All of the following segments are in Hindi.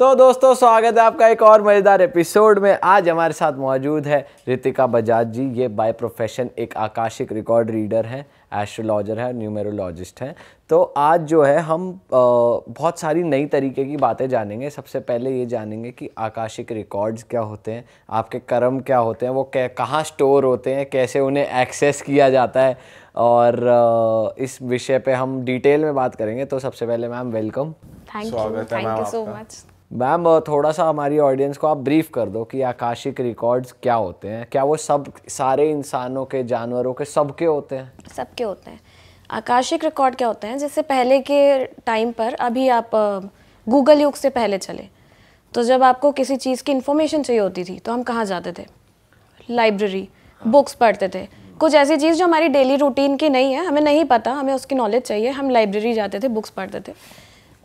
तो दोस्तों स्वागत है आपका एक और मज़ेदार एपिसोड में। आज हमारे साथ मौजूद है रितिका बजाज जी। ये बाय प्रोफेशन एक आकाशिक रिकॉर्ड रीडर हैं एस्ट्रोलॉजर है न्यूमेरोलॉजिस्ट हैं। तो आज जो है हम बहुत सारी नई तरीके की बातें जानेंगे। सबसे पहले ये जानेंगे कि आकाशिक रिकॉर्ड्स क्या होते हैं आपके कर्म क्या होते हैं वो कहाँ स्टोर होते हैं कैसे उन्हें एक्सेस किया जाता है। और इस विषय पे हम डिटेल में बात करेंगे। तो सबसे पहले ma'am welcome thank you thank you so much ma'am थोड़ा सा हमारी ऑडियंस को आप ब्रीफ कर दो कि आकाशिक रिकॉर्ड्स क्या होते हैं? क्या वो सब, सारे इंसानों के, जानवरों के, सबके होते हैं? सबके होते हैं। आकाशिक रिकॉर्ड क्या होते हैं? जैसे पहले के टाइम पर, अभी आप गूगल युग से पहले चले तो जब आपको किसी चीज़ की इन्फॉर्मेशन चाहिए होती थी तो हम कहाँ जाते थे? लाइब्रेरी बुक्स पढ़ते थे। कुछ ऐसी चीज़ जो हमारी डेली रूटीन की नहीं है, हमें नहीं पता, हमें उसकी नॉलेज चाहिए, हम लाइब्रेरी जाते थे बुक्स पढ़ते थे।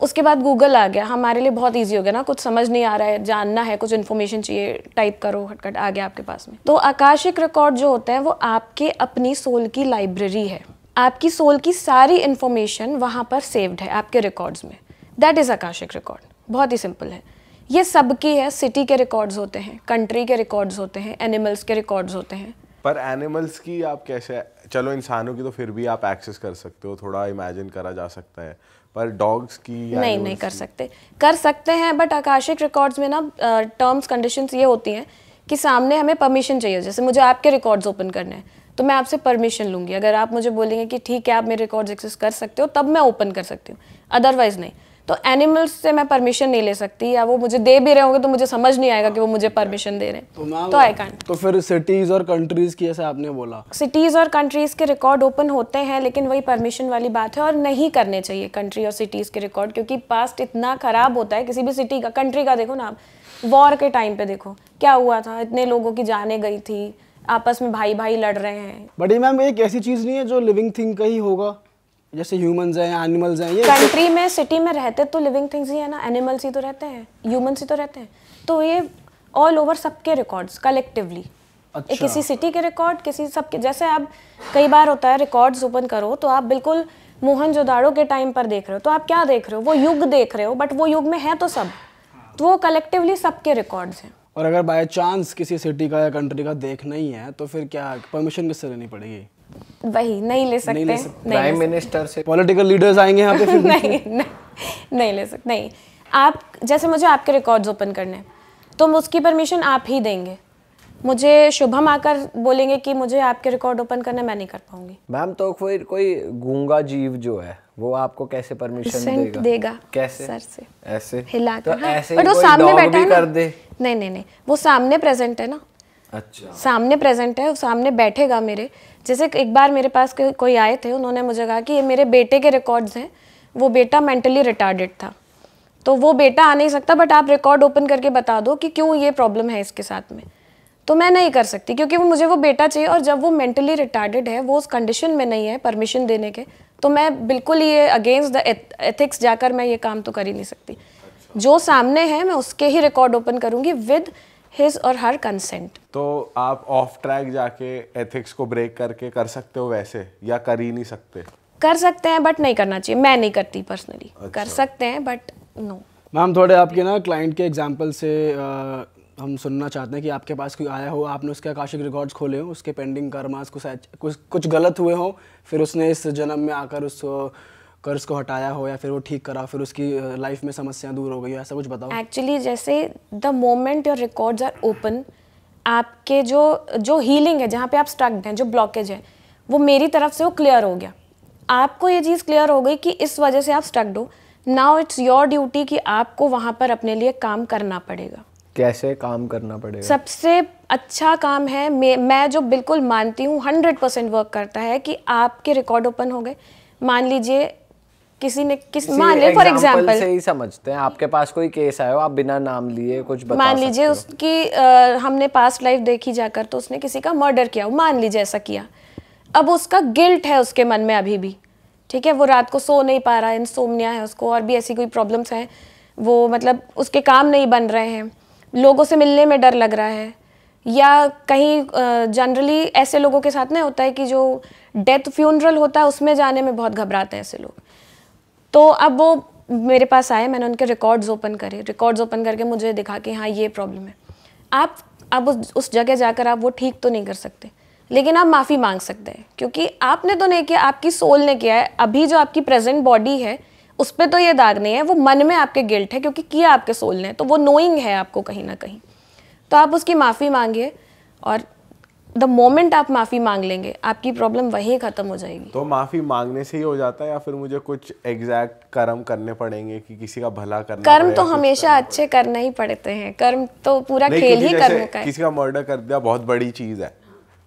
उसके बाद गूगल आ गया। हमारे लिए बहुत ईजी हो गया ना। कुछ समझ नहीं आ रहा है। जानना है, कुछ इन्फॉर्मेशन चाहिए। टाइप करो हटकट आ गया आपके पास में। तो आकाशिक रिकॉर्ड जो होता है, वो आपके अपनी सोल की लाइब्रेरी है। आपकी सोल की सारी इन्फॉर्मेशन वहाँ पर सेव्ड है, आपके रिकॉर्ड्स में। दैट इज़ आकाशिक रिकॉर्ड बहुत ही सिंपल है। ये सबकी है। सिटी के रिकॉर्ड्स होते हैं कंट्री के रिकॉर्ड्स होते हैं एनिमल्स के रिकॉर्ड्स होते हैं। पर एनिमल्स की आप कैसे चलो इंसानों की तो फिर भी आप एक्सेस कर सकते हो। थोड़ा इमेजिन करा जा सकता है। पर डॉग्स की नहीं नहीं कर सकते। कर सकते हैं बट आकाशिक रिकॉर्ड्स में ना टर्म्स कंडीशंस ये होती हैं कि सामने हमें परमिशन चाहिए। जैसे मुझे आपके रिकॉर्ड्स ओपन करने हैं तो मैं आपसे परमिशन लूँगी। अगर आप मुझे बोलेंगे कि ठीक है आप मेरे रिकॉर्ड्स एक्सेस कर सकते हो तब मैं ओपन कर सकती हूँ। अदरवाइज़ नहीं। तो एनिमल्स से मैं परमिशन नहीं ले सकती या वो मुझे दे भी रहे होंगे तो मुझे समझ नहीं आएगा कि वो मुझे परमिशन दे रहे हैं। तो आई कैंट तो फिर सिटीज़ और कंट्रीज़ की ऐसे आपने बोला। सिटीज़ और कंट्रीज़ के रिकॉर्ड ओपन होते हैं लेकिन वही परमिशन वाली बात है और नहीं करने चाहिए कंट्री और सिटीज़ के रिकॉर्ड क्योंकि पास्ट इतना खराब होता है किसी भी सिटी का कंट्री का देखो ना आप वॉर के टाइम पे देखो क्या हुआ था इतने लोगों की जाने गई थी आपस में भाई भाई लड़ रहे हैं। बड़ी मैम एक ऐसी चीज़ नहीं है जो लिविंग थिंग का ही होगा? जैसे ह्यूमंस हैं एनिमल्स हैं ये कंट्री में सिटी में रहते तो लिविंग थिंग्स ही है ना एनिमल्स ही तो रहते हैं ह्यूमंस ही तो रहते हैं। तो ये ऑल ओवर सबके रिकॉर्ड्स कलेक्टिवली अच्छा। किसी सिटी के रिकॉर्ड किसी सबके जैसे आप कई बार होता है रिकॉर्ड्स ओपन करो तो आप बिल्कुल मोहन जोदाड़ो के टाइम पर देख रहे हो। तो आप क्या देख रहे हो? वो युग देख रहे हो बट वो युग में है तो सब। तो वो कलेक्टिवली सबके रिकॉर्ड्स हैं। और अगर बाय चांस किसी सिटी का या कंट्री का देखना ही है तो फिर क्या परमिशन किससे लेनी पड़ेगी? वही नहीं ले सकते। प्राइम मिनिस्टर से पॉलिटिकल लीडर्स आएँगे यहाँ पे फिर नहीं, नहीं नहीं ले सकते। नहीं आप जैसे मुझे आपके रिकॉर्ड्स ओपन करने तो उसकी परमिशन आप ही देंगे। मुझे शुभम आकर बोलेंगे कि मुझे आपके रिकॉर्ड ओपन करना मैं नहीं कर पाऊँगी। मैम तो कोई कोई गूँगा जीव जो है वो आपको कैसे परमिशन देगा? देगा कैसे? सर से। ऐसे? हिला तो हाँ। ऐसे बट वो सामने बैठा है कर दे। नहीं नहीं नहीं वो सामने प्रेजेंट है ना। अच्छा। सामने प्रेजेंट है सामने बैठेगा मेरे। जैसे एक बार मेरे पास कोई आए थे उन्होंने मुझे कहा कि ये मेरे बेटे के रिकॉर्ड्स हैं। वो बेटा मेंटली रिटार्डेड था। तो वो बेटा आ नहीं सकता बट आप रिकॉर्ड ओपन करके बता दो कि क्यों ये प्रॉब्लम है इसके साथ में। तो मैं नहीं कर सकती क्योंकि वो मुझे वो बेटा चाहिए और जब वो मेंटली रिटार्डेड है वो उस कंडीशन में नहीं है परमिशन देने के तो मैं बिल्कुल ये अगेंस्ट द एथिक्स जाकर मैं ये काम तो कर ही नहीं सकती। अच्छा। जो सामने है मैं उसके ही रिकॉर्ड ओपन करूँगी विद हिज और हर कंसेंट तो आप ऑफ़ ट्रैक जाके एथिक्स को ब्रेक करके कर सकते हो वैसे या कर ही नहीं सकते? कर सकते हैं बट नहीं करना चाहिए। मैं नहीं करती पर्सनली अच्छा। कर सकते हैं बट नो मैम थोड़े आपके ना क्लाइंट के एग्जांपल से आ, हम सुनना चाहते हैं कि आपके पास कोई आया हो आपने उसके आकाशिक रिकॉर्ड्स खोले हो उसके पेंडिंग कर्मास कुछ कुछ कुछ गलत हुए हो फिर उसने इस जन्म में आकर उसको कर्ज को हटाया हो या फिर वो ठीक करा फिर उसकी लाइफ में समस्याएँ दूर हो गई ऐसा कुछ बताओ। एक्चुअली जैसे the moment your records are open आपके जो जो हीलिंग है जहाँ पे आप स्टक्ड हैं जो ब्लॉकेज है वो मेरी तरफ़ से वो क्लियर हो गया। आपको ये चीज़ क्लियर हो गई कि इस वजह से आप स्टक्ड हो। नाउ इट्स योर ड्यूटी कि आपको वहाँ पर अपने लिए काम करना पड़ेगा। कैसे काम करना पड़ेगा? सबसे अच्छा काम है मैं मैं जो बिल्कुल मानती हूँ हंड्रेड परसेंट वर्क करता है कि आपके रिकॉर्ड ओपन हो गए। मान लीजिए किसी ने किस मान ले फॉर एग्ज़ाम्पल से ही समझते हैं आपके पास कोई केस आया हो आप बिना नाम लिए कुछ बता मान लीजिए उसकी आ, हमने पास्ट लाइफ देखी जाकर तो उसने किसी का मर्डर किया मान लीजिए ऐसा किया। अब उसका गिल्ट है उसके मन में अभी भी ठीक है? वो रात को सो नहीं पा रहा है इंसोमनिया है उसको और भी ऐसी कोई प्रॉब्लम्स हैं वो मतलब उसके काम नहीं बन रहे हैं लोगों से मिलने में डर लग रहा है या कहीं जनरली ऐसे लोगों के साथ नहीं होता है कि जो डेथ फ्यूनरल होता है उसमें जाने में बहुत घबराते हैं ऐसे लोग। तो अब वो मेरे पास आए, मैंने उनके रिकॉर्ड्स ओपन करे। रिकॉर्ड्स ओपन करके मुझे दिखा कि हाँ ये प्रॉब्लम है। आप अब उस उस जगह जाकर आप वो ठीक तो नहीं कर सकते, लेकिन आप माफ़ी मांग सकते हैं, क्योंकि आपने तो नहीं किया, आपकी सोल ने किया है। अभी जो आपकी प्रेजेंट बॉडी है, उस पर तो ये दाग नहीं है, वो मन में आपके गिल्ट है, क्योंकि किया आपके सोल ने तो वो नोइंग है आपको कहीं ना कहीं। तो आप उसकी माफ़ी मांगिए, और द मोमेंट आप माफ़ी मांग लेंगे आपकी प्रॉब्लम वहीं ख़त्म हो जाएगी। तो माफ़ी मांगने से ही हो जाता है या फिर मुझे कुछ एग्जैक्ट कर्म करने पड़ेंगे कि किसी का भला करना कर्म तो हमेशा अच्छे करना ही पड़ते हैं। कर्म तो पूरा खेल ही कर्म का है। किसी का मर्डर कर दिया बहुत बड़ी चीज़ है।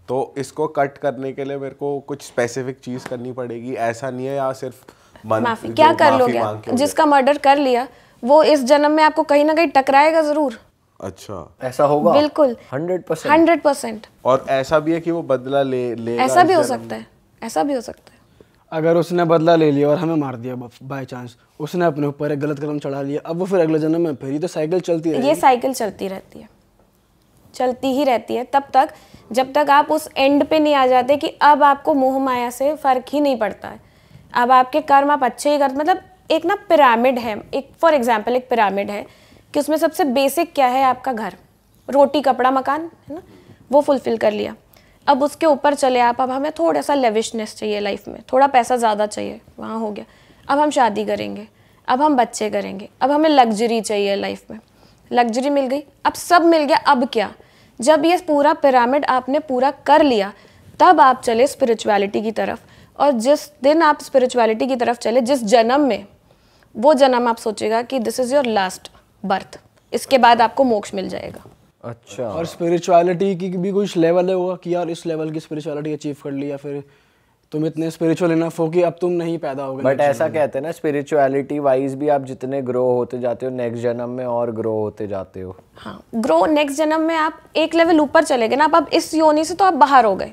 तो इसको कट करने के लिए मेरे को कुछ स्पेसिफिक चीज़ करनी पड़ेगी। ऐसा नहीं है या सिर्फ़ माफ़ी। क्या कर लोगे जिसका मर्डर कर लिया वो इस जन्म में आपको कहीं ना कहीं टकराएगा ज़रूर। अच्छा। ऐसा होगा? बिल्कुल। Hundred percent? Hundred percent. और ऐसा भी है कि वो बदला ले लेगा ऐसा भी हो सकता है ऐसा भी हो सकता है। अगर उसने बदला ले लिया और हमें मार दिया बाय चांस उसने अपने ऊपर एक गलत कदम चढ़ा लिया अब वो फिर अगले जन्म में फिर ही तो साइकिल चलती है ये साइकिल चलती रहती है। चलती ही रहती है। तब तक जब तक आप उस एंड पे नहीं आ जाते कि अब आपको मोह माया से फ़र्क ही नहीं पड़ता है। अब आपके कर्म आप अच्छे ही करते मतलब एक ना पिरामिड है एक फॉर एग्ज़ाम्पल एक पिरामिड है। कि उसमें सबसे बेसिक क्या है आपका घर? रोटी, कपड़ा, मकान, है ना? वो फुलफिल कर लिया। अब उसके ऊपर चले आप, अब हमें थोड़ा सा लेविशनेस चाहिए लाइफ में। थोड़ा पैसा ज़्यादा चाहिए, वहाँ हो गया। अब हम शादी करेंगे, अब हम बच्चे करेंगे, अब हमें लग्जरी चाहिए लाइफ में। लग्जरी मिल गई, अब सब मिल गया, अब क्या? जब ये पूरा पिरामिड आपने पूरा कर लिया, तब आप चले स्पिरिचुअलिटी की तरफ़। और जिस दिन आप स्पिरिचुअलिटी की तरफ़ चले, जिस जन्म में, वो जन्म आप सोचेगा कि this is your last birth. इसके बाद आपको मोक्ष मिल जाएगा। अच्छा। और स्पिरिचुअलिटी की भी कुछ लेवल है होगा कि यार इस लेवल की स्पिरिचुअलिटी अचीव कर ली या फिर तुम इतने स्पिरिचुअल इनफ हो कि अब तुम नहीं पैदा होगे बट ऐसा कहते हैं ना स्पिरिचुअलिटी वाइज भी आप जितने ग्रो होते जाते हो नेक्स्ट जन्म में और ग्रो होते जाते हो। हाँ ग्रो नेक्स्ट जन्म में आप एक लेवल ऊपर चले गए ना अब आप इस योनि से तो आप बाहर हो गए।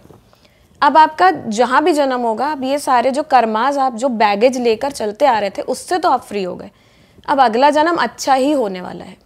अब आपका जहाँ भी जन्म होगा अब ये सारे जो कर्माज आप जो बैगेज लेकर चलते आ रहे थे उससे तो आप फ्री हो गए। अब अगला जन्म अच्छा ही होने वाला है।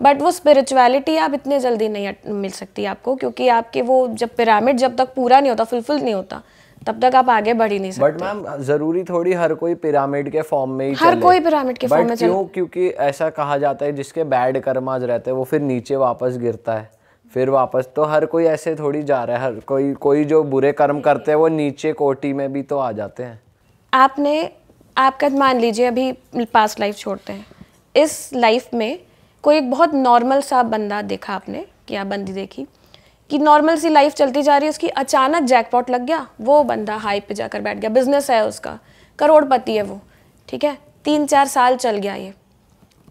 बट वो स्पिरिचुअलिटी आप इतने जल्दी नहीं मिल सकती आपको क्योंकि आपके वो जब पिरामिड जब तक पूरा नहीं होता फुलफिल नहीं होता तब तक आप आगे बढ़ ही नहीं सकते। बट मैम ज़रूरी थोड़ी हर कोई पिरामिड के फॉर्म में ही हर चले। कोई पिरामिड के form में क्यों? क्योंकि ऐसा कहा जाता है जिसके बैड कर्माज रहते हैं वो फिर नीचे वापस गिरता है। फिर वापस तो हर कोई ऐसे थोड़ी जा रहा है हर कोई कोई जो बुरे कर्म करते हैं वो नीचे कोटी में भी तो आ जाते हैं। आपने आपका मान लीजिए अभी पास्ट लाइफ छोड़ते हैं। इस लाइफ में कोई एक बहुत नॉर्मल सा बंदा देखा आपने? क्या बंदी देखी? कि नॉर्मल सी लाइफ चलती जा रही है, उसकी अचानक जैकपॉट लग गया, वो बंदा हाई पे जाकर बैठ गया। बिज़नेस है उसका, करोड़पति है वो, ठीक है? तीन चार साल चल गया ये।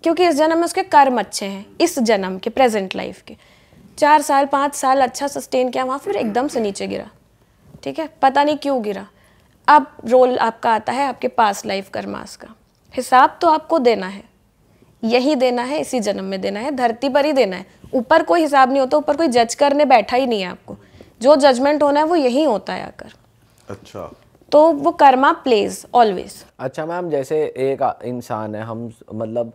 क्योंकि इस जन्म में उसके कर्म अच्छे हैं, इस जन्म के प्रेजेंट लाइफ के। चार साल, पाँच साल अच्छा सस्टेन किया, वहाँ फिर एकदम से नीचे गिरा, ठीक है? पता नहीं क्यों गिरा। अब रोल आपका आता है आपके पास लाइफ कर्मास का। हिसाब तो आपको देना है। यही देना है इसी जन्म में देना है धरती पर ही देना है। ऊपर कोई हिसाब नहीं होता ऊपर कोई जज करने बैठा ही नहीं है आपको। जो जजमेंट होना है वो यही होता है आकर। अच्छा। तो वो कर्मा प्लेज ऑलवेज अच्छा मैम जैसे एक इंसान है हम मतलब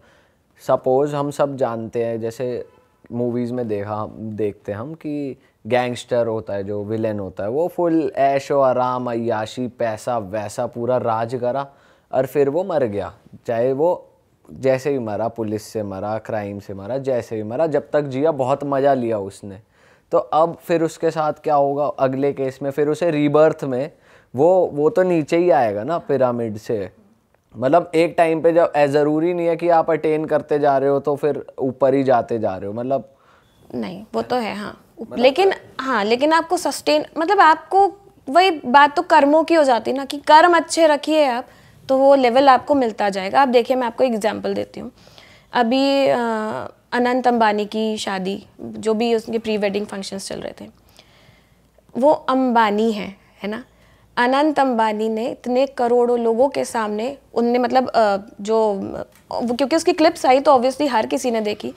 सपोज़ हम सब जानते हैं जैसे मूवीज़ में देखा देखते हैं हम कि गैंगस्टर होता है, जो विलेन होता है, वो फुल ऐशो, आराम अयाशी पैसा, वैसा पूरा राज करा और फिर वो मर गया। चाहे वो जैसे भी मरा, पुलिस से मरा क्राइम से मरा, जैसे भी मरा, जब तक जिया बहुत मज़ा लिया उसने। तो अब फिर उसके साथ क्या होगा, अगले केस में फिर उसे रीबर्थ में वो वो तो नीचे ही आएगा ना पिरामिड से। मतलब एक टाइम पे जब ज़रूरी नहीं है कि आप अटेन करते जा रहे हो तो फिर ऊपर ही जाते जा रहे हो मतलब नहीं, वो तो है हाँ। लेकिन हाँ। लेकिन आपको सस्टेन मतलब आपको वही बात तो कर्मों की हो जाती है ना कि कर्म अच्छे रखिए आप तो वो लेवल आपको मिलता जाएगा। आप देखिए मैं आपको एग्ज़ाम्पल देती हूँ। अभी अनंत अंबानी की शादी जो भी उसके प्री वेडिंग फ़ंक्शंस चल रहे थे वो अंबानी है है ना? अनंत अंबानी ने इतने करोड़ों लोगों के सामने उनने मतलब जो क्योंकि उसकी क्लिप्स आई तो ऑब्वियसली हर किसी ने देखी।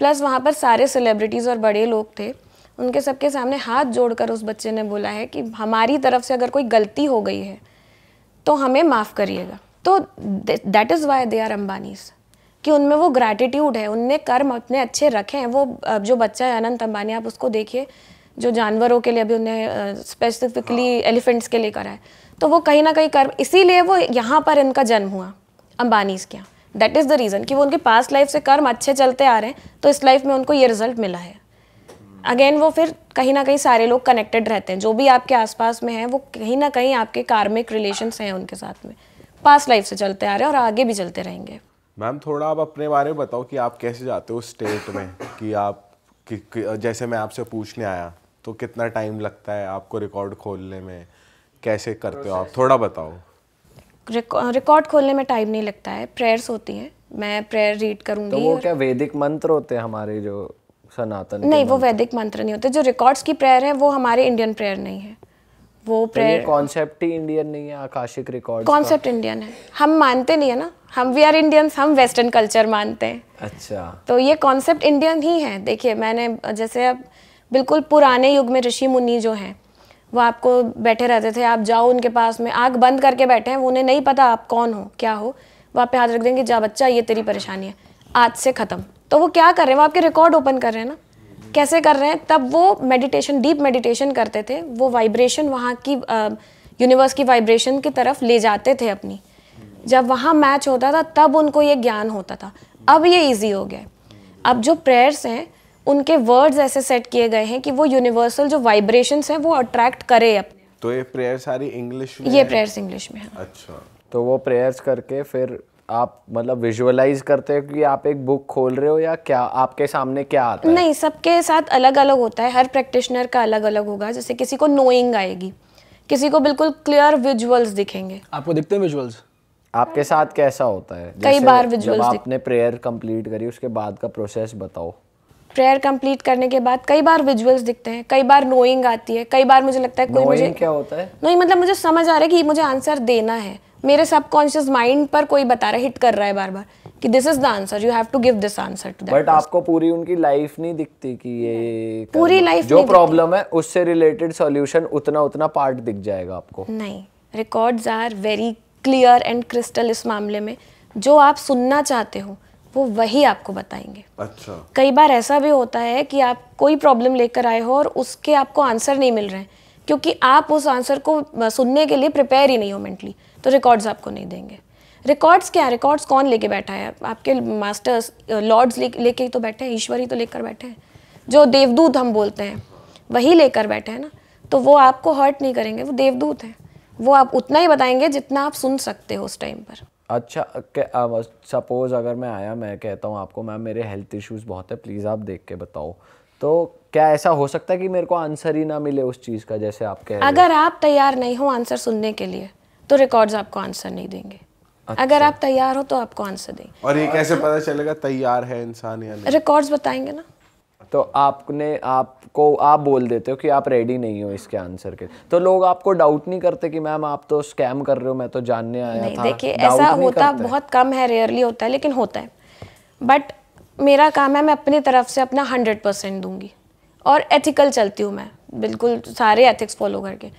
प्लस वहाँ पर सारे सेलिब्रिटीज़ और बड़े लोग थे। उनके सबके सामने हाथ जोड़कर उस बच्चे ने बोला है कि हमारी तरफ़ से अगर कोई गलती हो गई है तो हमें माफ़ करिएगा। तो that is why they are Ambanis कि उनमें वो ग्रैटिट्यूड है उनने कर्म अपने अच्छे रखे हैं। वो जो बच्चा है अनंत अंबानी आप उसको देखिए जो जानवरों के लिए अभी उन्हें स्पेसिफिकली एलिफेंट्स के लिए करा है। तो वो कहीं ना कहीं कर्म इसीलिए वो यहाँ पर इनका जन्म हुआ अंबानीज के यहाँ। दैट इज़ द रीज़न कि वो उनके पास्ट लाइफ से कर्म अच्छे चलते आ रहे हैं तो इस लाइफ में उनको ये रिज़ल्ट मिला है। अगेन वो फिर कहीं ना कहीं सारे लोग कनेक्टेड रहते हैं। जो भी आपके आसपास में हैं वो कहीं ना कहीं आपके कार्मिक रिलेशंस हैं उनके साथ में। पास्ट लाइफ से चलते आ रहे हैं और आगे भी चलते रहेंगे। मैम थोड़ा आप अपने बारे में बताओ कि आप कैसे जाते हो स्टेट में? कि आप कि, कि, जैसे मैं आपसे पूछने आया तो कितना टाइम लगता है आपको रिकॉर्ड खोलने में? कैसे करते हो आप? थोड़ा बताओ। रिकॉर्ड खोलने में टाइम नहीं लगता है। प्रेयर्स होती हैं। मैं प्रेयर रीड करूँगी तो वो क्या वैदिक मंत्र होते हैं हमारे जो सनातन नहीं वो वैदिक मंत्र नहीं होते। जो रिकॉर्ड्स की प्रेयर है वो हमारे इंडियन प्रेयर नहीं है। वो तो प्रेयर कॉन्सेप्ट ही इंडियन नहीं है आकाशिक रिकॉर्ड कॉन्सेप्ट इंडियन है। हम मानते नहीं है ना। हम वी आर इंडियंस हम वेस्टर्न कल्चर मानते हैं। अच्छा। तो ये कॉन्सेप्ट इंडियन ही है। देखिए मैंने जैसे अब बिल्कुल पुराने युग में ऋषि मुनि जो हैं वो आपको बैठे रहते थे आप जाओ उनके पास में आँख बंद करके बैठे हैं वो उन्हें नहीं पता आप कौन हो क्या हो वो आप पे हाथ रख देंगे जा बच्चा ये तेरी परेशानी है। आज से ख़त्म। तो वो क्या कर रहे हैं? वो आपके रिकॉर्ड ओपन कर रहे हैं ना? कैसे कर रहे हैं? तब वो मेडिटेशन डीप मेडिटेशन करते थे। वो वाइब्रेशन वहाँ की यूनिवर्स की वाइब्रेशन की तरफ़ ले जाते थे अपनी। जब वहाँ मैच होता था तब उनको ये ज्ञान होता था। अब ये इजी हो गया अब जो प्रेयर्स हैं उनके वर्ड्स ऐसे सेट किए गए हैं कि वो यूनिवर्सल जो वाइब्रेशंस हैं वो अट्रैक्ट करे अपने तो ये प्रेयर सारी इंग्लिश में ये प्रेयर्स इंग्लिश में है। अच्छा। तो वो प्रेयर्स करके फिर आप मतलब विजुअलाइज करते हो कि आप एक बुक खोल रहे हो या क्या आपके सामने क्या आता है? नहीं सबके साथ अलग अलग होता है। हर प्रैक्टिशनर का अलग अलग होगा। जैसे किसी को नोइंग आएगी। किसी को बिल्कुल क्लियर विजुअल्स दिखेंगे। आपको दिखते हैं विजुअल्स आपके साथ कैसा होता है? कई बार visuals आपने प्रेयर कंप्लीट करी उसके बाद का प्रोसेस बताओ। प्रेयर कंप्लीट करने के बाद कई बार विजुअल्स दिखते हैं। कई बार नोइंग आती है। कई बार मुझे लगता है कोई मुझे क्या होता है? नहीं मतलब मुझे समझ आ रहा है कि मुझे आंसर देना है। मेरे सबकॉन्शियस माइंड पर कोई बता रहा है हिट कर रहा है बार बार कि this is the answer you have to give this answer to but आपको पूरी उनकी लाइफ नहीं दिखती कि ये पूरी life जो प्रॉब्लम है उससे रिलेटेड सॉल्यूशन उतना उतना पार्ट दिख जाएगा आपको। नहीं records are very clear and crystal इस मामले में। जो आप सुनना चाहते हो वो वही आपको बताएँगे। अच्छा। कई बार ऐसा भी होता है कि आप कोई प्रॉब्लम लेकर आए हो और उसके आपको आंसर नहीं मिल रहे हैं। क्योंकि आप उस आंसर को सुनने के लिए प्रिपेयर ही नहीं हो मेंटली तो रिकॉर्ड्स आपको नहीं देंगे। रिकॉर्ड्स क्या है? रिकॉर्ड्स कौन लेके बैठा है? आपके मास्टर्स लॉर्ड्स ले, लेके ही तो बैठे हैं ईश्वर ही तो लेकर बैठे हैं। जो देवदूत हम बोलते हैं वही लेकर बैठे हैं ना। तो वो आपको हर्ट नहीं करेंगे वो देवदूत हैं। वो आप उतना ही बताएँगे जितना आप सुन सकते हो उस टाइम पर। अच्छा सपोज़ अगर मैं आया मैं कहता हूँ आपको मैम मेरे हेल्थ इश्यूज़ बहुत है प्लीज़ आप देख के बताओ। तो क्या ऐसा हो सकता है कि मेरे को आंसर ही ना मिले उस चीज़ का जैसे आप कह रहे अगर आप तैयार नहीं हो आंसर सुनने के लिए तो रिकॉर्ड्स आपको आंसर नहीं देंगे। अच्छा। अगर आप तैयार हो तो आपको आंसर देंगे। और ये कैसे पता चलेगा तैयार है इंसान या नहीं? रिकॉर्ड्स बताएँगे ना। तो आपने आपको आप बोल देते हो कि आप रेडी नहीं हो इसके आंसर के। तो लोग आपको डाउट नहीं करते कि मैम आप तो स्कैम कर रहे हो मैं तो जानने आया नहीं था। देखिए ऐसा होता बहुत कम है रेयरली होता है लेकिन होता है। बट मेरा काम है मैं अपनी तरफ़ से अपना हंड्रेड परसेंट दूँगी। और एथिकल चलती हूँ मैं बिल्कुल सारे एथिक्स फॉलो करके।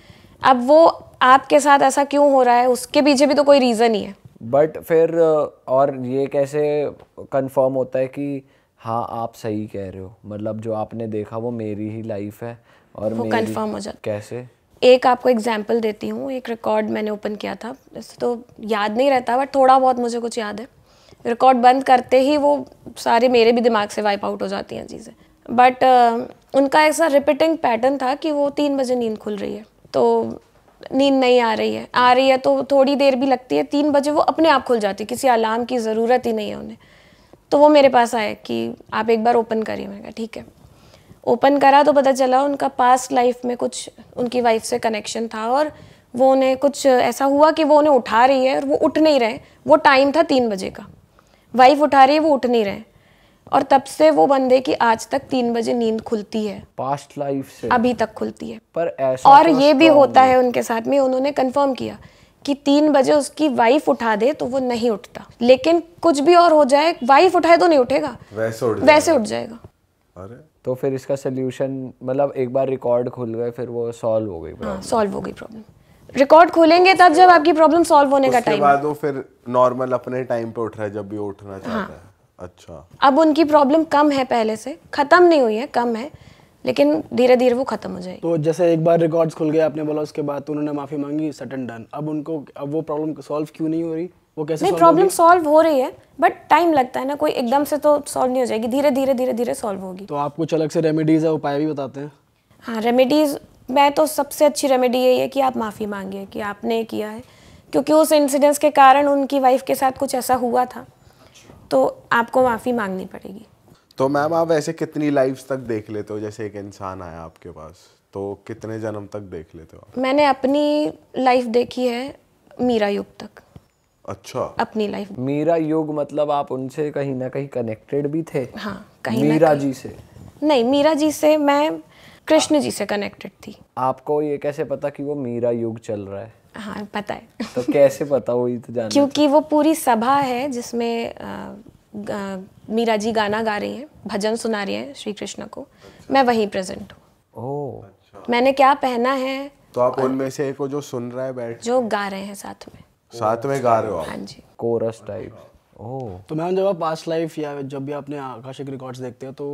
अब वो आपके साथ ऐसा क्यों हो रहा है? उसके पीछे भी तो कोई रीज़न ही है। बट फिर और ये कैसे कंफर्म होता है कि हाँ आप सही कह रहे हो। मतलब जो आपने देखा वो मेरी ही लाइफ है और वो confirm हो जाता कैसे? एक आपको एग्ज़ाम्पल देती हूँ। एक रिकॉर्ड मैंने ओपन किया था। वैसे तो याद नहीं रहता बट थोड़ा बहुत मुझे कुछ याद है। रिकॉर्ड बंद करते ही वो सारे मेरे भी दिमाग से वाइप आउट हो जाती हैं चीज़ें। बट उनका ऐसा रिपीटिंग पैटर्न था कि वो तीन बजे नींद खुल रही है। तो नींद नहीं आ रही है। आ रही है तो थोड़ी देर भी लगती है। तीन बजे वो अपने आप खुल जाती है। किसी अलार्म की ज़रूरत ही नहीं है उन्हें। तो वो मेरे पास आए कि आप एक बार ओपन करिए। मैंने कहा, ठीक है। ओपन करा तो पता चला उनका पास्ट लाइफ में कुछ उनकी वाइफ से कनेक्शन था और वो उन्हें कुछ ऐसा हुआ कि वो उन्हें उठा रही है और वो उठ नहीं रहे। वो टाइम था तीन बजे का। वाइफ उठा रही है, वो उठ नहीं रहे। और तब से वो बंदे की आज तक तीन बजे नींद खुलती है। पास्ट लाइफ से। अभी तक खुलती है। पर ऐसा और ये भी होता है। उनके साथ में उन्होंने कंफर्म किया कि तीन बजे उसकी वाइफ उठा दे तो वो नहीं उठता। लेकिन कुछ भी और हो जाए वाइफ उठाए तो नहीं उठेगा। वैसे उठ वैसे उठ जाएगा। अरे। तो फिर इसका सोल्यूशन मतलब एक बार रिकॉर्ड खुल गए फिर वो सॉल्व हो गई हाँ सॉल्व हो गई प्रॉब्लम रिकॉर्ड खोलेंगे तब जब आपकी प्रॉब्लम सॉल्व होने का टाइम बाद वो फिर नॉर्मल अपने टाइम पे उठ रहा है जब भी उठना चाहता है। अच्छा। अब उनकी प्रॉब्लम कम है पहले से। खत्म नहीं हुई है कम है लेकिन धीरे धीरे वो खत्म हो जाएगी। तो जैसे एक बार रिकॉर्ड्स खुल गए आपने बोला उसके बाद तो उन्होंने माफ़ी मांगी सटन डन अब उनको अब वो प्रॉब्लम सॉल्व क्यों नहीं हो रही? वो कैसे नहीं प्रॉब्लम सॉल्व हो रही है बट टाइम लगता है ना कोई एकदम से तो सॉल्व नहीं हो जाएगी। धीरे धीरे धीरे धीरे सॉल्व होगी। तो आप कुछ अलग से रेमेडीज है उपाय भी बताते हैं? हाँ रेमेडीज़ मैं तो सबसे अच्छी रेमेडी यही है कि आप माफ़ी मांगिए कि आपने किया है। क्योंकि उस इंसिडेंस के कारण उनकी वाइफ के साथ कुछ ऐसा हुआ था। तो आपको माफ़ी मांगनी पड़ेगी। तो मैम आप ऐसे कितनी लाइफ्स तक देख लेते हो? जैसे एक इंसान आया आपके पास तो कितने जन्म तक देख लेते हो आप? मैंने अपनी लाइफ देखी है मीरा युग तक। अच्छा। अपनी लाइफ मीरा युग मतलब आप उनसे कहीं ना कहीं कनेक्टेड भी थे? हाँ कहीं ना मीरा कहीं। जी से? नहीं मीरा जी से मैं कृष्ण जी से कनेक्टेड थी। आपको ये कैसे पता कि वो मीरा युग चल रहा है? हाँ पता है। तो कैसे पता वही तो जान क्योंकि वो पूरी सभा है जिसमें मीरा जी गाना गा रही हैं भजन सुना रही हैं श्री कृष्ण को। मैं वहीं प्रेजेंट हूँ। ओ। मैंने क्या पहना है? तो आप उनमें से एक जो सुन रहा है बैठ जो गा रहे हैं साथ में। साथ में गा रहे हो हाँ जी। कोरस टाइप ओ। तो मैम जब आप पास्ट लाइफ या जब भी आपने आकाशिक रिकॉर्ड्स देखते हो तो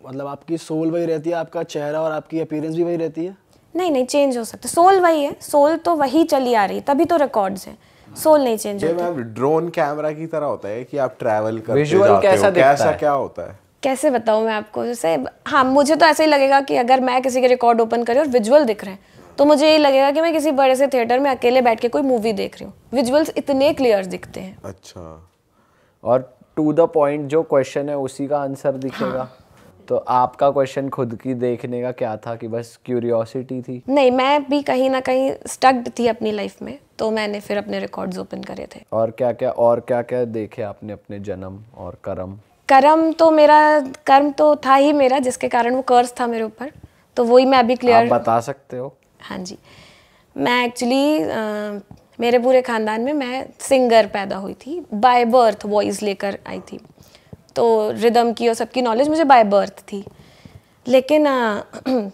मतलब आपकी सोल वही रहती है आपका चेहरा और आपकी अपीयरेंस भी वही रहती है? नहीं नहीं चेंज हो सकता। सोल वही है। सोल तो वही चली आ रही है तभी तो रिकॉर्ड्स हैं। सोल नहीं चेंज ये होती। मैम ड्रोन कैमरा की तरह होता है कि आप ट्रैवल करते Visual जाते कैसा हो कैसा क्या होता है? कैसे बताऊँ मैं आपको? जैसे हाँ मुझे तो ऐसा ही लगेगा कि अगर मैं किसी के रिकॉर्ड ओपन करी और विजुअल दिख रहे हैं तो मुझे ये लगेगा कि मैं किसी बड़े से थिएटर में अकेले बैठ के कोई मूवी देख रही हूँ। विजुअल्स इतने क्लियर दिखते हैं। अच्छा। और टू द पॉइंट जो क्वेश्चन है उसी का आंसर दिखेगा। तो आपका क्वेश्चन खुद की देखने का क्या था कि बस क्यूरियोसिटी थी? नहीं मैं भी कहीं ना कहीं स्टक्ड थी अपनी लाइफ में तो मैंने फिर अपने रिकॉर्ड्स ओपन करे थे। और क्या क्या और क्या क्या देखे आपने अपने जन्म और कर्म? कर्म तो मेरा कर्म तो था ही मेरा जिसके कारण वो कर्ज था मेरे ऊपर तो वही मैं अभी क्लियर बता सकते हो? हाँ जी। मैं एक्चुअली मेरे पूरे ख़ानदान में मैं सिंगर पैदा हुई थी बाय बर्थ वॉइस लेकर आई थी। तो रिदम की और सबकी नॉलेज मुझे बाय बर्थ थी। लेकिन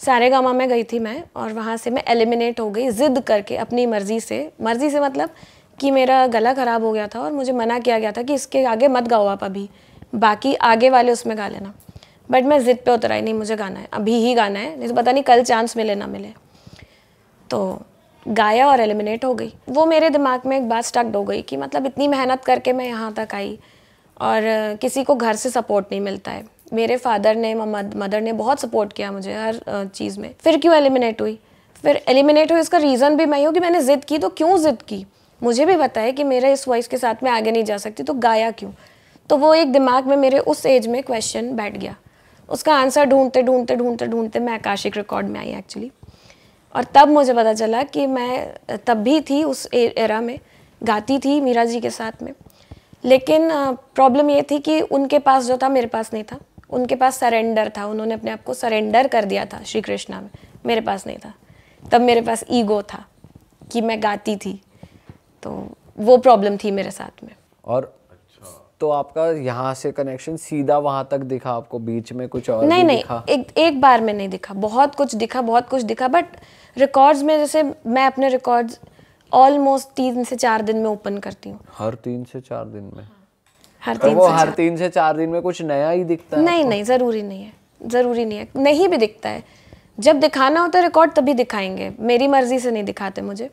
सारे गामा में गई थी मैं और वहाँ से मैं एलिमिनेट हो गई, ज़िद करके अपनी मर्ज़ी से। मर्ज़ी से मतलब कि मेरा गला ख़राब हो गया था और मुझे मना किया गया था कि इसके आगे मत गाओ आप अभी, बाकी आगे वाले उसमें गा लेना। बट मैं ज़िद पे उतर आई नहीं, मुझे गाना है, अभी ही गाना है, नहीं तो पता नहीं कल चांस मिले, ना मिले। तो गाया और एलिमिनेट हो गई। वो मेरे दिमाग में एक बात स्टक्ड हो गई कि मतलब इतनी मेहनत करके मैं यहाँ तक आई और किसी को घर से सपोर्ट नहीं मिलता है। मेरे फादर ने मदर ने बहुत सपोर्ट किया मुझे हर चीज़ में। फिर क्यों एलिमिनेट हुई? फिर एलिमिनेट हुई, इसका रीज़न भी मैं ही कि मैंने ज़िद की तो क्यों ज़िद की? मुझे भी है कि मेरे इस वॉइस के साथ मैं आगे नहीं जा सकती तो गाया क्यों? तो वो एक दिमाग में मेरे उस एज में क्वेश्चन बैठ गया। उसका आंसर ढूंढते ढूंढते ढूंढते ढूंढते मैं आकाशिक रिकॉर्ड में आई एक्चुअली और तब मुझे पता चला कि मैं, तब भी थी उस एरा में, गाती थी मीरा जी के साथ में। लेकिन प्रॉब्लम ये थी कि उनके पास जो था मेरे पास नहीं था। उनके पास सरेंडर था। उन्होंने अपने आप को सरेंडर कर दिया था श्री कृष्णा में। मेरे पास नहीं था। तब मेरे पास ईगो था कि मैं गाती थी। तो वो प्रॉब्लम थी मेरे साथ में। और तो आपका यहाँ से कनेक्शन सीधा वहाँ तक दिखा आपको? बीच में कुछ और नहीं नहीं दिखा? एक एक बार में नहीं दिखा। बहुत कुछ दिखा बहुत कुछ दिखा बट रिकॉर्ड्स में जैसे मैं अपने रिकॉर्ड्स ऑलमोस्ट तीन से चार दिन में ओपन करती हूँ। हर तीन से चार दिन में? हर तो तीन वो से हर तीन से चार दिन में कुछ नया ही दिखता है नहीं नहीं ज़रूरी नहीं है ज़रूरी नहीं है। नहीं भी दिखता है। जब दिखाना होता है रिकॉर्ड तभी दिखाएँगे। मेरी मर्ज़ी से नहीं दिखाते मुझे।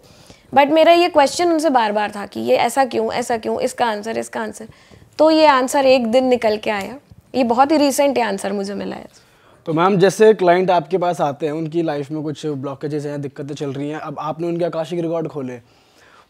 बट मेरा ये क्वेश्चन उनसे बार बार था कि ये ऐसा क्यों ऐसा क्यों? इसका आंसर इसका आंसर तो ये आंसर एक दिन निकल के आया। ये बहुत ही रिसेंट आंसर मुझे मिला है। तो मैम, जैसे क्लाइंट आपके पास आते हैं, उनकी लाइफ में कुछ ब्लॉकेजेस हैं दिक्कतें चल रही हैं, अब आपने उनके आकाशिक रिकॉर्ड खोले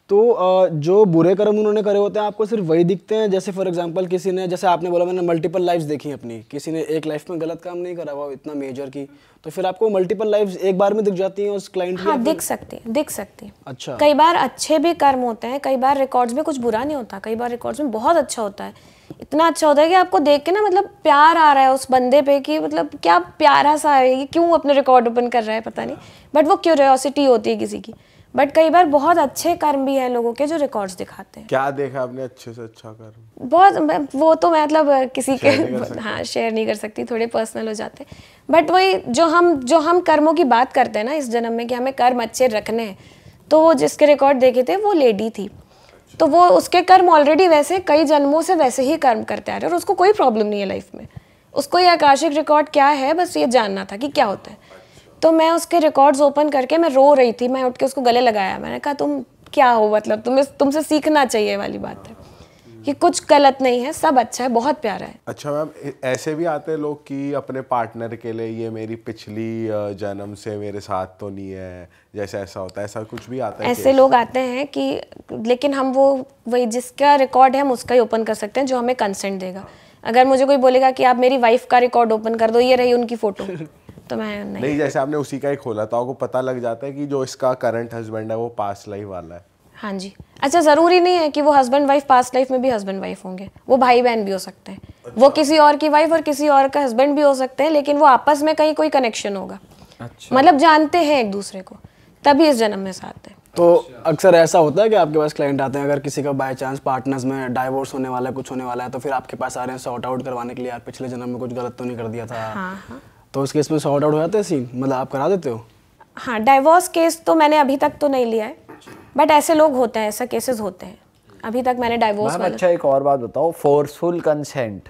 तो जो बुरे कर्म उन्होंने करे होते हैं आपको सिर्फ़ वही दिखते हैं जैसे फॉर एग्जांपल किसी ने जैसे आपने बोला मैंने मल्टीपल लाइफ्स देखी अपनी किसी ने एक लाइफ में गलत काम नहीं करा हुआ इतना मेजर की तो फिर आपको मल्टीपल लाइफ्स एक बार में दिख जाती हैं उस क्लाइंट हाँ दिख सकती है दिख सकती है। अच्छा। कई बार अच्छे भी कर्म होते हैं कई बार रिकॉर्ड्स में कुछ बुरा नहीं होता कई बार रिकॉर्ड्स में बहुत अच्छा होता है। इतना अच्छा होता है कि आपको देख के ना मतलब प्यार आ रहा है उस बंदे पे कि मतलब क्या प्यारा सा है ये क्यों अपने रिकॉर्ड ओपन कर रहा है पता नहीं। बट वो क्यूरियोसिटी होती है किसी की। बट कई बार बहुत अच्छे कर्म भी हैं लोगों के जो रिकॉर्ड्स दिखाते हैं। क्या देखा आपने अच्छे से अच्छा कर बहुत वो तो मैं मतलब किसी के हाँ शेयर नहीं कर सकती थोड़े पर्सनल हो जाते हैं। बट वही जो हम जो हम कर्मों की बात करते हैं ना इस जन्म में कि हमें कर्म अच्छे रखने हैं तो वो जिसके रिकॉर्ड देखे थे वो लेडी थी। तो वो उसके कर्म ऑलरेडी वैसे कई जन्मों से वैसे ही कर्म करते आ रहे और उसको कोई प्रॉब्लम नहीं है लाइफ में। उसको ये आकाशिक रिकॉर्ड क्या है बस ये जानना था कि क्या होता है। तो मैं उसके रिकॉर्ड्स ओपन करके मैं रो रही थी मैं उठ के उसको गले लगाया। मैंने कहा तुम क्या हो? मतलब तुम्हें तुमसे सीखना चाहिए वाली बात है कि कुछ गलत नहीं है सब अच्छा है बहुत प्यारा है। अच्छा मैम ऐसे भी आते हैं लोग कि अपने पार्टनर के लिए ये मेरी पिछली जन्म से मेरे साथ तो नहीं है जैसे ऐसा होता है ऐसा कुछ भी आता है ऐसे लोग आते हैं कि लेकिन हम वो वही जिसका रिकॉर्ड है हम उसका ही ओपन कर सकते हैं जो हमें कंसेंट देगा। अगर मुझे कोई बोलेगा कि आप मेरी वाइफ का रिकॉर्ड ओपन कर दो ये रही उनकी फ़ोटो तो मैं नहीं नहीं जैसे आपने उसी का ही खोला तो आपको पता लग जाता है कि जो इसका करंट हस्बैंड है वो पास लाइफ वाला है। हाँ जी। अच्छा ज़रूरी नहीं है कि वो हस्बैंड वाइफ पास्ट लाइफ में भी हस्बैंड वाइफ होंगे। वो भाई बहन भी हो सकते हैं। अच्छा। वो किसी और की वाइफ और किसी और का हस्बैंड भी हो सकते हैं लेकिन वो आपस में कहीं कोई कनेक्शन होगा। अच्छा। मतलब जानते हैं एक दूसरे को तभी इस जन्म में साथ है। तो अक्सर ऐसा होता है कि आपके पास क्लाइंट आते हैं अगर किसी का बाय चांस पार्टनर्स में डाइवोर्स होने वाला है कुछ होने वाला है तो फिर आपके पास आ रहे हैं सॉर्ट आउट करवाने के लिए यार पिछले जन्म में कुछ गलत तो नहीं कर दिया था। हाँ हाँ। तो उस केस में सॉर्ट आउट हो जाते हैं सीन? मतलब आप करा देते हो? हाँ डाइवोर्स केस तो मैंने अभी तक तो नहीं लिया है बट ऐसे लोग होते हैं ऐसा केसेस होते हैं। अभी तक मैंने डाइवोर्स वाला अच्छा एक और बात बताओ फोर्सफुल कंसेंट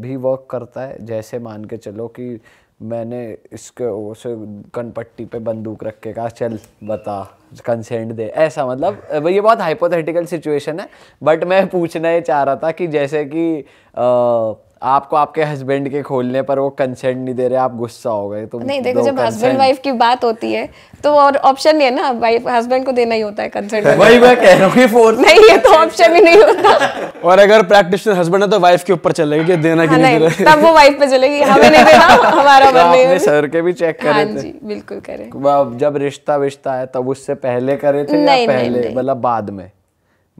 भी वर्क करता है? जैसे मान के चलो कि मैंने इसके उसे कनपट्टी पे बंदूक रख के कहा चल बता कंसेंट दे। ऐसा मतलब ये बहुत हाइपोथेटिकल सिचुएशन है बट मैं पूछना ये चाह रहा था कि जैसे कि अ, आपको आपके हस्बैंड के खोलने पर वो कंसेंट नहीं दे रहे आप गुस्सा हो गए तो नहीं देखो जब हस्बैंड वाइफ की बात होती है तो और ऑप्शन नहीं है ना वाइफ हस्बैंड को देना ही होता है कंसेंट वही मैं कह रहा हूँ कि फोर्स नहीं ये तो ऑप्शन ही नहीं होता। और अगर प्रैक्टिशनर हस्बैंड है तो वाइफ के ऊपर चलेगी कि देना कि हाँ, नहीं दे तब वो वाइफ पे चलेगी हमें नहीं देना हमारा नहीं आपने सर के भी चेक हाँ करे थे। जी बिल्कुल करें। जब रिश्ता विश्ता है तब उससे पहले करे थे या नहीं, नहीं, पहले मतलब बाद में?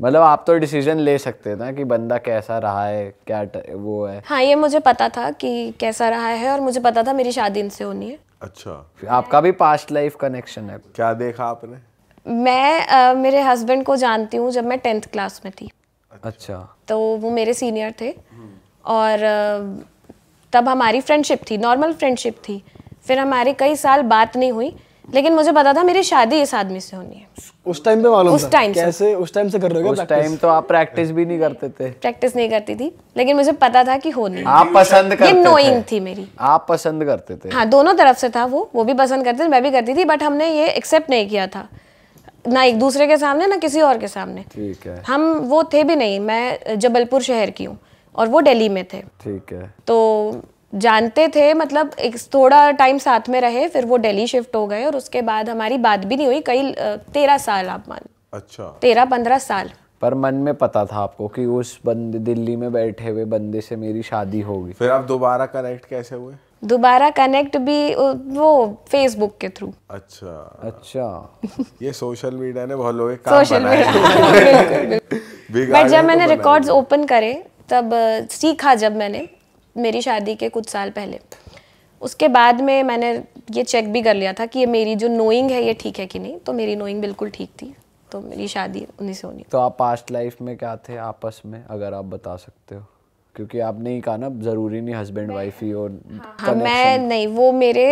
मतलब आप तो डिसीज़न ले सकते थे ना कि बंदा कैसा रहा है क्या ट- वो है। हाँ ये मुझे पता था कि कैसा रहा है और मुझे पता था मेरी शादी इनसे होनी है। अच्छा। आपका भी पास्ट लाइफ कनेक्शन है। क्या देखा आपने? मैं अ, मेरे हस्बैंड को जानती हूँ जब मैं टेंथ क्लास में थी। अच्छा। तो वो मेरे सीनियर थे और अ, तब हमारी फ्रेंडशिप थी नॉर्मल फ्रेंडशिप थी। फिर हमारी कई साल बात नहीं हुई। लेकिन मुझे पता था मेरी शादी इस आदमी से होनी है। उस टाइम पे मालूम उस था। कैसे? उस टाइम से कर रहे हो उस टाइम तो आप प्रैक्टिस भी नहीं करते थे। प्रैक्टिस नहीं करती थी लेकिन मुझे पता था कि होनी है। आप पसंद ये करते नोइंग थी। मेरी। आप पसंद करते थे। हाँ दोनों तरफ़ से था वो वो भी पसंद करते थे मैं भी करती थी बट हमने ये एक्सेप्ट नहीं किया था। ना एक दूसरे के सामने ना किसी और के सामने। ठीक है। हम वो थे भी नहीं मैं जबलपुर शहर की हूँ और वो दिल्ली में थे। ठीक है। तो जानते थे मतलब एक थोड़ा टाइम साथ में रहे फिर वो दिल्ली शिफ्ट हो गए और उसके बाद हमारी बात भी नहीं हुई कई तेरह साल आप मान अच्छा। तेरह पंद्रह साल। पर मन में पता था आपको कि उस बंदे दिल्ली में बैठे हुए बंदे से मेरी शादी होगी। फिर आप दोबारा कनेक्ट कैसे हुए? दोबारा कनेक्ट भी वो फेसबुक के थ्रू अच्छा। अच्छा। ये सोशल मीडिया ने बहुत लोगों सोशल मीडिया बट जब मैंने बनाए। रिकॉर्ड्स ओपन करे तब सीखा जब मैंने मेरी शादी के कुछ साल पहले। उसके बाद में मैंने ये चेक भी कर लिया था कि ये मेरी जो नोइंग है ये ठीक है कि नहीं। तो मेरी नोइंग बिल्कुल ठीक थी। तो मेरी शादी उन्हीं से होनी। तो आप पास्ट लाइफ में क्या थे आपस में अगर आप बता सकते हो? क्योंकि आपने ही कहा ना ज़रूरी नहीं हस्बैंड वाइफ ही हो हाँ। मैं नहीं वो मेरे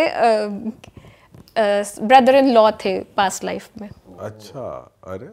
ब्रदर इन लॉ थे पास्ट लाइफ में। अच्छा अरे।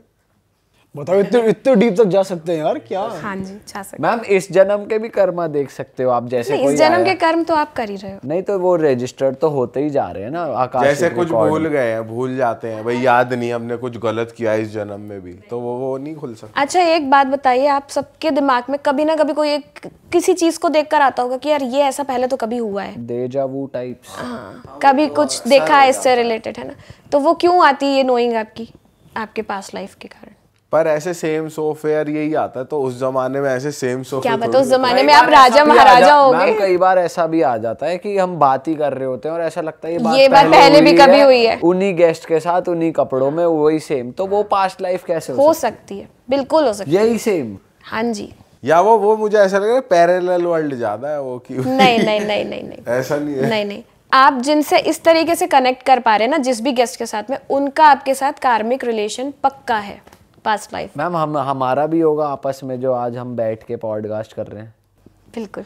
बताओ इतने इतने डीप तक जा सकते हैं यार क्या? हाँ जी जा सकते मैम इस जन्म के भी कर्मा देख सकते हो आप जैसे कोई इस जन्म के कर्म तो आप कर ही रहे हो। नहीं तो वो रजिस्टर्ड तो होते ही जा रहे हैं ना आकाश जैसे कुछ भूल गए हैं भूल जाते हैं भाई याद नहीं हमने कुछ गलत किया इस जन्म में भी तो वो वो नहीं खुल सकता। अच्छा एक बात बताइए आप सबके दिमाग में कभी ना कभी कोई एक किसी चीज़ को देखकर आता होगा कि यार ये ऐसा पहले तो कभी हुआ है। देजा वू टाइप्स हाँ कभी कुछ देखा है इससे रिलेटेड है। ना? तो वो क्यों आती है ये नोइंग आपकी आपके पास लाइफ के कारण? पर ऐसे सेम सोफेयर यही आता है तो उस जमाने में ऐसे सेम सोफे क्या पता उस जमाने में आप राजा महाराजा हो गए कई बार ऐसा भी आ जाता है कि हम बात ही कर रहे होते हैं और ऐसा लगता है ये बात ये बात पहले भी कभी हुई है। उन्हीं गेस्ट के साथ उन्हीं कपड़ों में वही सेम तो वो पास्ट लाइफ कैसे हो हो सकती है? बिल्कुल हो सकती सकती? यही सेम है हाँ जी। या वो वो मुझे ऐसा लग रहा है पैरेलल वर्ल्ड ज़्यादा है वो कि नहीं नहीं नहीं नहीं नहीं। ऐसा नहीं है। नहीं नहीं। आप जिनसे इस तरीके से कनेक्ट कर पा रहे हैं ना जिस भी गेस्ट के साथ में उनका आपके साथ कार्मिक रिलेशन पक्का है। पास्ट लाइफ मैम हम हमारा भी होगा आपस में जो आज हम बैठ के पॉडकास्ट कर रहे हैं। बिल्कुल।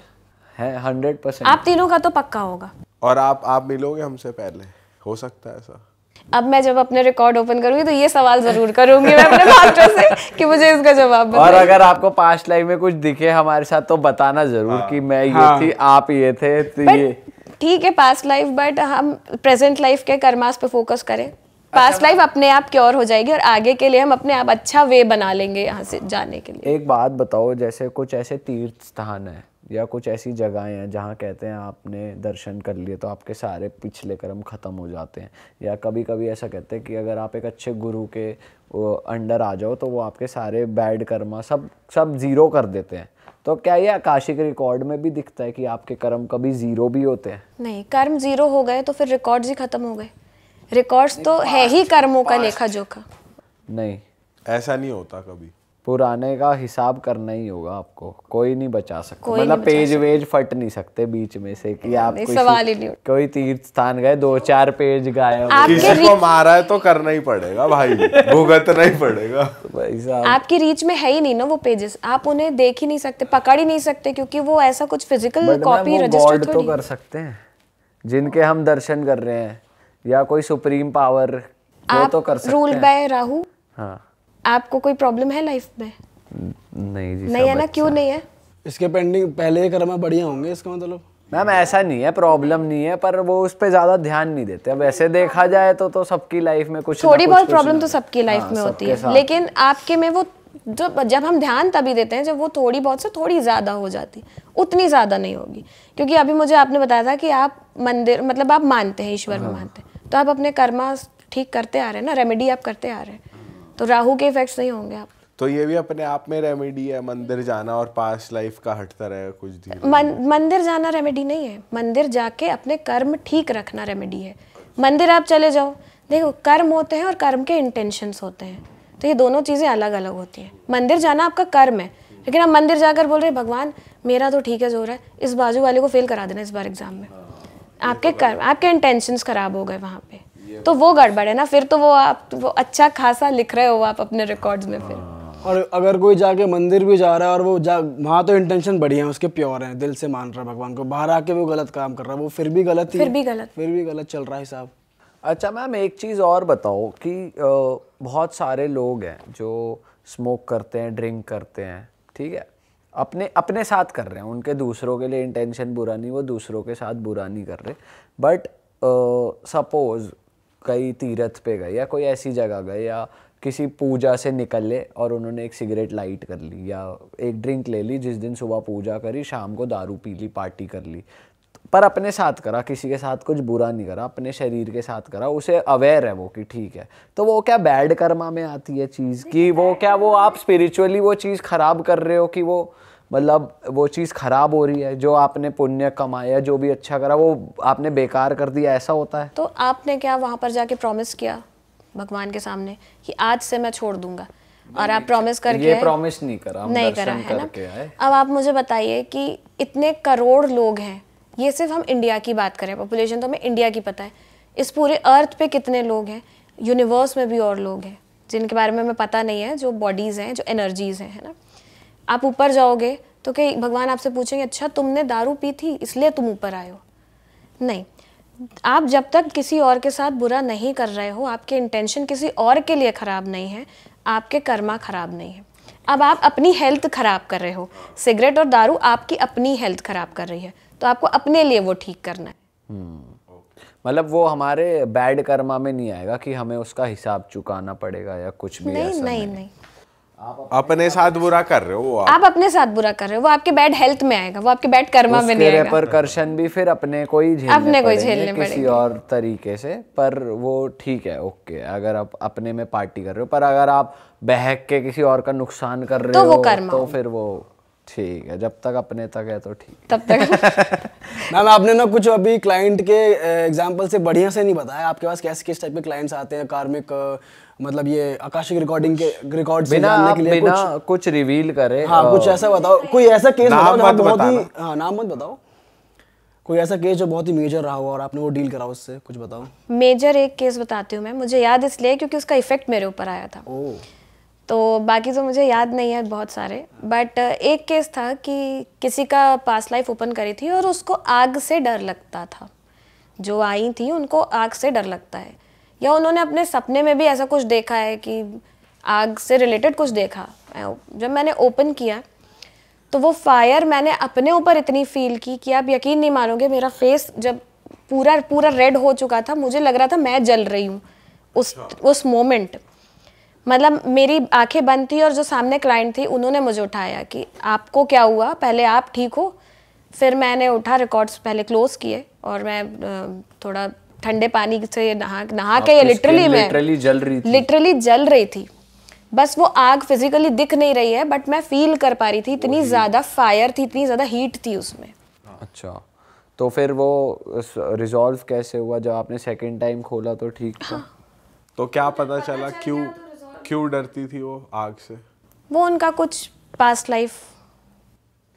है हंड्रेड परसेंट आप तीनों का तो पक्का होगा। और आप आप मिलोगे हमसे पहले? हो सकता है ऐसा। अब मैं जब अपने रिकॉर्ड ओपन करूँगी तो ये सवाल ज़रूर करूँगी मैं अपने मास्टर से कि मुझे इसका जवाब और अगर आपको पास्ट लाइफ में कुछ दिखे हमारे साथ तो बताना ज़रूर कि मैं ये हाँ। थी आप ये थे तो ये। ठीक है पास्ट लाइफ बट हम प्रेजेंट लाइफ के कर्मास पे फोकस करें। पास्ट लाइफ अपने आप क्योर हो जाएगी और आगे के लिए हम अपने आप अच्छा वे बना लेंगे यहाँ से जाने के लिए। एक बात बताओ जैसे कुछ ऐसे तीर्थ स्थान है या कुछ ऐसी जगहें हैं जहाँ कहते हैं आपने दर्शन कर लिए तो आपके सारे पिछले कर्म खत्म हो जाते हैं? या कभी कभी ऐसा कहते हैं कि अगर आप एक अच्छे गुरु के अंडर आ जाओ तो वो आपके सारे बैड कर्मा सब सब ज़ीरो कर देते हैं। तो क्या ये आकाशिक रिकॉर्ड में भी दिखता है कि आपके कर्म कभी ज़ीरो भी होते हैं? नहीं कर्म ज़ीरो हो गए तो फिर रिकॉर्ड्स ही खत्म हो गए। रिकॉर्ड्स तो है ही कर्मों का लेखा जोखा नहीं। ऐसा नहीं होता कभी। पुराने का हिसाब करना ही होगा आपको। कोई नहीं बचा सकता। मतलब बचा पेज वेज फट नहीं सकते बीच में से कि आप नहीं, सवाल ही नहीं कोई तीर्थ स्थान गए दो चार पेज गायब। किसी को मारा है तो करना ही पड़ेगा भाई। भुगतना ही पड़ेगा। भाई साहब आपकी रीच में है ही नहीं ना वो पेजेस आप उन्हें देख ही नहीं सकते पकड़ ही नहीं सकते क्योंकि वो ऐसा कुछ फ़िज़िकल कॉपी रजिस्टर तो कर सकते हैं। जिनके हम दर्शन कर रहे हैं। या कोई सुप्रीम पावर वो आप तो कर सकते रूल बाय राहु? हाँ। आपको कोई प्रॉब्लम है लाइफ में? नहीं जी नहीं है ना? क्यों नहीं है? इसके पेंडिंग पहले के कर्म बढ़िया होंगे इसका मतलब? मैम ऐसा नहीं है प्रॉब्लम नहीं है पर वो उस पर ज़्यादा ध्यान नहीं देते। अब ऐसे देखा जाए तो तो सबकी लाइफ में कुछ थोड़ी बहुत प्रॉब्लम तो सबकी लाइफ हाँ, में होती है। लेकिन आपके में वो जब जब हम ध्यान तभी देते हैं जब वो थोड़ी बहुत से थोड़ी ज़्यादा हो जाती। उतनी ज़्यादा नहीं होगी। क्योंकि अभी मुझे आपने बताया था कि आप मंदिर मतलब आप मानते हैं ईश्वर हाँ। में मानते हैं। तो आप अपने कर्मा ठीक करते आ रहे हैं ना रेमेडी आप करते आ रहे हैं। तो राहु के इफेक्ट्स नहीं होंगे आप। तो ये भी अपने आप में रेमेडी है मंदिर जाना और पास्ट लाइफ का हटता रहेगा कुछ धीरे मन, मंदिर जाना रेमेडी नहीं है। मंदिर जाके अपने कर्म ठीक रखना रेमेडी है। मंदिर आप चले जाओ देखो कर्म होते हैं और कर्म के इंटेंशंस होते हैं। तो ये दोनों चीज़ें अलग अलग होती हैं। मंदिर जाना आपका कर्म है। लेकिन आप मंदिर जाकर बोल रहे भगवान मेरा तो ठीक है जो रहा है। इस बाजू वाले को फेल करा देना इस बार एग्ज़ाम में। आपके कर आपके इंटेंशंस खराब हो गए वहाँ पे। तो वो गड़बड़ है ना फिर तो वो आप वो अच्छा खासा लिख रहे हो आप अपने रिकॉर्ड्स में फिर। और अगर कोई जाके मंदिर भी जा रहा है और वो जा वहाँ तो इंटेंशन बढ़िया है उसके प्योर है दिल से मान रहा है भगवान को। बाहर आके वो गलत काम कर रहा है वो फिर भी गलत फिर भी गलत। फिर भी गलत चल रहा है हिसाब अच्छा मैम एक चीज़ और बताओ कि बहुत सारे लोग हैं जो स्मोक करते हैं ड्रिंक करते हैं ठीक है? अपने अपने साथ कर रहे हैं। उनके दूसरों के लिए इंटेंशन बुरा नहीं, वो दूसरों के साथ बुरा नहीं कर रहे। बट सपोज़ कई तीर्थ पे गए या कोई ऐसी जगह गए या किसी पूजा से निकले और उन्होंने एक सिगरेट लाइट कर ली या एक ड्रिंक ले ली, जिस दिन सुबह पूजा करी, शाम को दारू पी ली पार्टी कर ली। पर अपने साथ करा, किसी के साथ कुछ बुरा नहीं करा, अपने शरीर के साथ करा, उसे अवेयर है वो कि ठीक है। तो वो क्या बैड कर्मा में आती है चीज़ कि? वो क्या वो आप स्पिरिचुअली वो चीज़ खराब कर रहे हो कि वो मतलब वो चीज़ खराब हो रही है जो आपने पुण्य कमाया जो भी अच्छा करा वो आपने बेकार कर दिया ऐसा होता है? तो आपने क्या वहाँ पर जाके प्रॉमिस किया भगवान के सामने कि आज से मैं छोड़ दूँगा? और आप प्रॉमिस करके ये प्रॉमिस नहीं करा हम नहीं करा है ना? अब आप मुझे बताइए कि इतने करोड़ लोग हैं ये सिर्फ़ हम इंडिया की बात करें पॉपुलेशन तो हमें इंडिया की पता है। इस पूरे अर्थ पे कितने लोग हैं यूनिवर्स में भी और लोग हैं जिनके बारे में हमें पता नहीं है जो बॉडीज़ हैं जो एनर्जीज़ हैं है ना? आप ऊपर जाओगे तो कि भगवान आपसे पूछेंगे अच्छा तुमने दारू पी थी इसलिए तुम ऊपर आए हो? नहीं। आप जब तक किसी और के साथ बुरा नहीं कर रहे हो आपके इंटेंशन किसी और के लिए ख़राब नहीं है आपके कर्मा खराब नहीं है। अब आप अपनी हेल्थ खराब कर रहे हो। सिगरेट और दारू आपकी अपनी हेल्थ खराब कर रही है तो आपको अपने लिए वो ठीक करना है। मतलब वो हमारे बैड कर्मा में नहीं आएगा कि हमें उसका हिसाब चुकाना पड़ेगा या कुछ भी नहीं ऐसा नहीं। नहीं। अपने साथ बुरा कर रहे हो वो आप आप अपने साथ बुरा कर रहे हो वो आपके बैड हेल्थ में आएगा वो आपके बैड कर्मा में नहीं उसके आएगा। रेपरकर्शन भी फिर अपने को ही झेलने अपने को ही पड़ेंगे झेलने किसी और तरीके से पर वो ठीक है ओके अगर आप अपने में पार्टी कर रहे हो पर अगर आप बहक के किसी और का नुकसान कर रहे तो हो तो फिर वो ठीक है जब तक अपने तक है तो ठीक तब तक। मैम आपने ना कुछ अभी क्लाइंट के एग्जांपल से बढ़िया से नहीं बताया। आपके पास कैसे किस टाइप के क्लाइंट्स आते हैं? कार्मिक मतलब ये आकाशिक रिकॉर्डिंग के रिकॉर्ड से बिना जानने के लिए बिना कुछ कुछ रिवील करे हाँ कुछ ऐसा बताओ। कोई ऐसा केस नाम बताओ बहुत ही। हाँ नाम मत बताओ। कोई ऐसा केस जो बहुत ही मेजर रहा हो और आपने वो डील करा उससे कुछ बताओ। मेजर एक केस बताती हूँ मैं। मुझे याद इसलिए क्योंकि उसका इफ़ेक्ट मेरे ऊपर आया था। ओ तो बाकी तो मुझे याद नहीं है बहुत सारे बट एक केस था कि किसी का पास लाइफ ओपन करी थी और उसको आग से डर लगता था। जो आई थी उनको आग से डर लगता है। या उन्होंने अपने सपने में भी ऐसा कुछ देखा है कि आग से रिलेटेड कुछ देखा? जब मैंने ओपन किया तो वो फायर मैंने अपने ऊपर इतनी फील की कि आप यकीन नहीं मानोगे मेरा फेस जब पूरा पूरा रेड हो चुका था मुझे लग रहा था मैं जल रही हूँ। उस उस मोमेंट मतलब मेरी आँखें बंद थी और जो सामने क्लाइंट थी उन्होंने मुझे उठाया कि आपको क्या हुआ? पहले आप ठीक हो। फिर मैंने उठा रिकॉर्ड्स पहले क्लोज किए और मैं थोड़ा ठंडे पानी से नहा नहा के लिटरली मैं literally जल रही थी। लिटरली जल रही थी। बस वो आग फिजिकली दिख नहीं रही है बट मैं फील कर पा रही थी इतनी ज़्यादा फायर थी इतनी ज़्यादा हीट थी उसमें। अच्छा। तो फिर वो रिजॉल्व कैसे हुआ? जब आपने सेकंड टाइम खोला तो ठीक था? हाँ। तो क्या पता चला क्यों? क्यों डरती थी वो आग से? वो उनका कुछ पास्ट लाइफ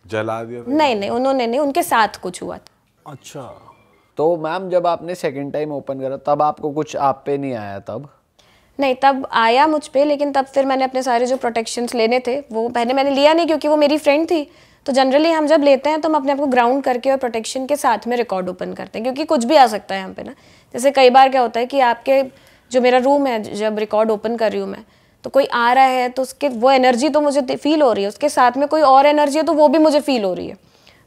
जला दिया था? नहीं नहीं उन्होंने नहीं उनके साथ कुछ हुआ था। अच्छा। तो मैम जब आपने सेकंड टाइम ओपन करा तब आपको कुछ आप पे नहीं आया तब? नहीं तब आया मुझ पे लेकिन तब फिर मैंने अपने सारे जो प्रोटेक्शंस लेने थे वो पहले मैंने लिया नहीं क्योंकि वो मेरी फ्रेंड थी। तो जनरली हम जब लेते हैं तो हम अपने आप को ग्राउंड करके और प्रोटेक्शन के साथ में रिकॉर्ड ओपन करते हैं क्योंकि कुछ भी आ सकता है यहाँ पे ना। जैसे कई बार क्या होता है कि आपके जो मेरा रूम है जब रिकॉर्ड ओपन कर रही हूँ मैं तो कोई आ रहा है तो उसके वो एनर्जी तो मुझे फील हो रही है। उसके साथ में कोई और एनर्जी है तो वो भी मुझे फील हो रही है।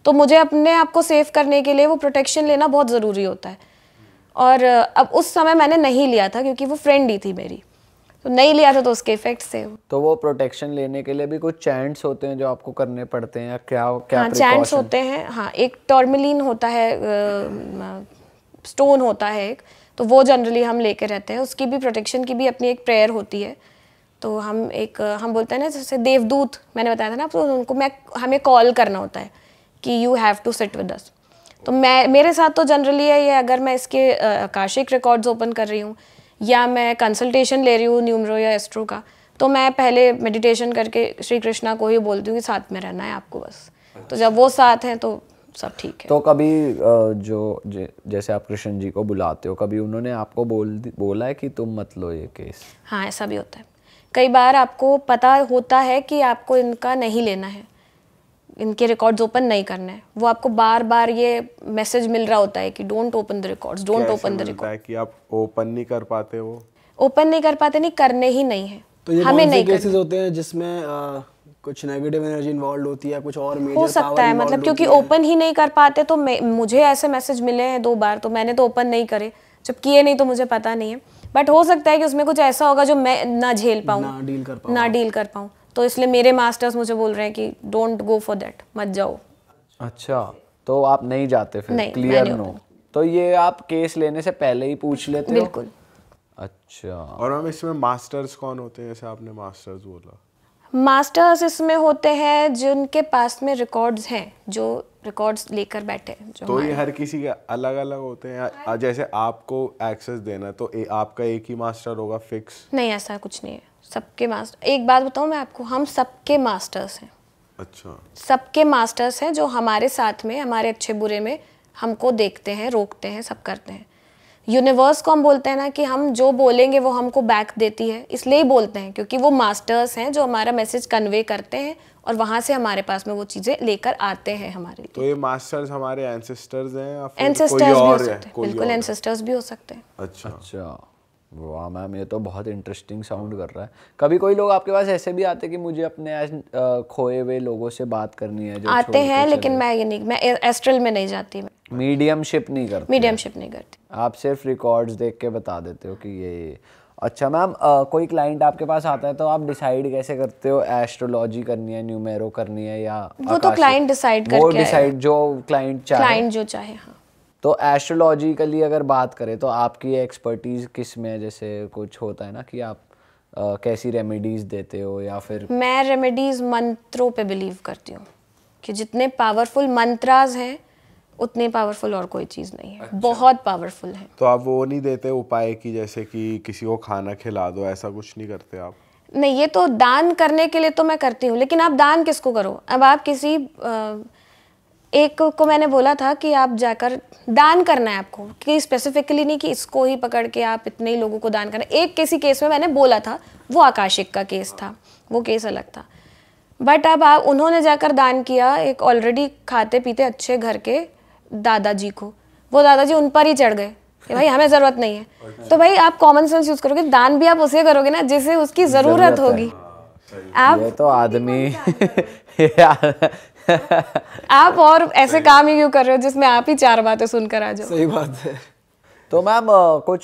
तो मुझे अपने आप को सेव करने के लिए वो प्रोटेक्शन लेना बहुत ज़रूरी होता है। और अब उस समय मैंने नहीं लिया था क्योंकि वो फ्रेंड ही थी मेरी। तो नहीं लिया था तो उसके इफ़ेक्ट से तो वो प्रोटेक्शन लेने के लिए भी कुछ चैंट्स होते हैं जो आपको करने पड़ते हैं या क्या क्या हाँ चैंट्स होते हैं। हाँ एक टॉर्मलिन होता है स्टोन होता है एक। तो वो जनरली हम लेके रहते हैं। उसकी भी प्रोटेक्शन की भी अपनी एक प्रेयर होती है। तो हम एक हम बोलते हैं ना जैसे देवदूत मैंने बताया था ना आपको उनको मैं हमें कॉल करना होता है कि you have to sit with us तो मैं मेरे साथ तो जनरली है ये अगर मैं इसके आकाशिक रिकॉर्ड्स ओपन कर रही हूँ या मैं कंसल्टेशन ले रही हूँ न्यूमरो या एस्ट्रो का तो मैं पहले मेडिटेशन करके श्री कृष्णा को ही बोलती हूँ कि साथ में रहना है आपको बस। तो जब वो साथ हैं तो सब ठीक है। तो कभी जो जैसे आप कृष्ण जी को बुलाते हो कभी उन्होंने आपको बोल बोला है कि तुम मत लो ये केस हाँ ऐसा भी होता है। कई बार आपको पता होता है कि आपको इनका नहीं लेना है। इनके रिकॉर्ड्स ओपन नहीं करना है। वो आपको बार बार ये मैसेज मिल रहा होता है कि don't open the records don't open the है कि आप ओपन नहीं कर पाते वो ओपन नहीं कर पाते नहीं करने ही नहीं है। तो ये हमें नहीं केसेस होते हैं जिसमें अ, कुछ नेगेटिव एनर्जी इन्वॉल्व होती है कुछ और मेजर हो सकता है मतलब क्योंकि ओपन ही। नहीं कर पाते तो मुझे ऐसे मैसेज मिले हैं दो बार तो मैंने तो ओपन नहीं करे। जब किए नहीं तो मुझे पता नहीं है। बट हो सकता है कि उसमें कुछ ऐसा होगा जो मैं ना झेल पाऊँ। ना डील कर पाऊँ। ना डील कर पाऊँ। तो इसलिए मेरे मास्टर्स मुझे बोल रहे हैं कि डोंट गो फॉर देट मत जाओ। अच्छा तो आप नहीं जाते फिर? नहीं, क्लियर नहीं नो तो ये आप केस लेने से पहले ही पूछ लेते हो? बिल्कुल। अच्छा। और हम इसमें मास्टर्स कौन होते हैं जैसे आपने मास्टर्स बोला? मास्टर्स इसमें होते हैं जिनके पास में रिकॉर्ड्स हैं जो रिकॉर्ड्स लेकर बैठे जो तो ये हर किसी के अलग अलग होते हैं? जैसे आपको एक्सेस देना तो ए, आपका एक ही मास्टर होगा फिक्स नहीं ऐसा कुछ नहीं है। सबके मास्टर एक बात बताऊँ मैं आपको हम सबके मास्टर्स हैं। अच्छा। सबके मास्टर्स हैं जो हमारे साथ में हमारे अच्छे बुरे में हमको देखते हैं रोकते हैं सब करते हैं। यूनिवर्स को हम बोलते हैं ना कि हम जो बोलेंगे वो हमको बैक देती है इसलिए ही बोलते हैं क्योंकि वो मास्टर्स हैं जो हमारा मैसेज कन्वे करते हैं और वहाँ से हमारे पास में वो चीज़ें लेकर आते हैं हमारे लिए। तो ये मास्टर्स हमारे एंसेस्टर्स हैं या फिर कोई एंसेस्टर्स भी हो और है सकते हैं बिल्कुल और एंसेस्टर्स भी हो सकते हैं। अच्छा। अच्छा। वाह मैम ये तो बहुत इंटरेस्टिंग साउंड कर रहा है। कभी कोई लोग आपके पास ऐसे भी आते कि मुझे अपने खोए हुए लोगों से बात करनी है जो आते हैं लेकिन मैं ये नहीं मैं एस्ट्रल में नहीं जाती मैं। मीडियमशिप नहीं करते मीडियमशिप नहीं करती। आप सिर्फ़ रिकॉर्ड्स देख के बता देते हो कि ये अच्छा मैम कोई क्लाइंट आपके पास आता है तो आप डिसाइड कैसे करते हो? एस्ट्रोलॉजी करनी है न्यूमेरो करनी है या वो तो आकाशिक? client decide वो डिसाइड जो क्लाइंट चाहे। क्लाइंट जो चाहे हाँ। तो एस्ट्रोलॉजिकली अगर बात करें तो आपकी एक्सपर्टीज किसमें है? जैसे कुछ होता है ना कि आप अ, कैसी रेमेडीज देते हो या फिर मैं रेमेडीज मंत्रों पे बिलीव करती हूँ कि जितने पावरफुल मंत्राज हैं उतने पावरफुल और कोई चीज़ नहीं है। अच्छा। बहुत पावरफुल है। तो आप वो नहीं देते उपाय की जैसे कि किसी को खाना खिला दो ऐसा कुछ नहीं करते आप? नहीं ये तो दान करने के लिए तो मैं करती हूँ लेकिन आप दान किसको करो? अब आप किसी अ, एक को मैंने बोला था कि आप जाकर दान करना है आपको कि स्पेसिफिकली नहीं कि इसको ही पकड़ के आप इतने ही लोगों को दान करना। एक किसी केस में मैंने बोला था वो आकाशिक का केस था वो केस अलग था। बट अब आप उन्होंने जाकर दान किया एक ऑलरेडी खाते पीते अच्छे घर के दादाजी को। वो दादाजी उन पर ही चढ़ गए कि भाई हमें ज़रूरत नहीं है। तो भाई आप कॉमन सेंस यूज़ करोगे दान भी आप उसे करोगे ना जिसे उसकी ज़रूरत होगी। आप ये तो आदमी आप और ऐसे काम ही क्यों कर रहे हो जिसमें आप ही चार बातें सुनकर आ जाओ? सही बात है। तो मैम कुछ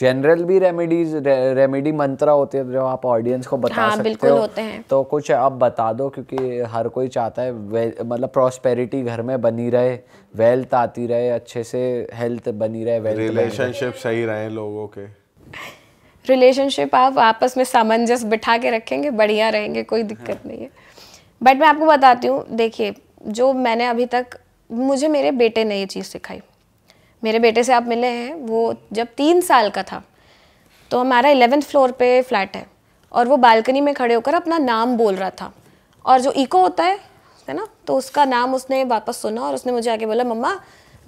जनरल भी रेमेडीज रेमेडी मंत्र होते हैं जो आप ऑडियंस को बता हाँ, सकते बिल्कुल हो। होते हैं। तो कुछ आप बता दो क्योंकि हर कोई चाहता है मतलब प्रॉस्पेरिटी घर में बनी रहे वेल्थ आती रहे अच्छे से हेल्थ बनी रहे वेल्थ रिलेशनशिप सही रहे लोगों के। रिलेशनशिप आप आपस में सामंजस्य बिठा के रखेंगे बढ़िया रहेंगे कोई दिक्कत नहीं है। बट मैं आपको बताती हूँ, देखिए, जो मैंने अभी तक, मुझे मेरे बेटे ने ये चीज़ सिखाई। मेरे बेटे से आप मिले हैं, वो जब तीन साल का था तो हमारा इलेवेंथ फ्लोर पे फ्लैट है, और वो बालकनी में खड़े होकर अपना नाम बोल रहा था। और जो इको होता है है ना तो उसका नाम उसने वापस सुना और उसने मुझे आके बोला, mama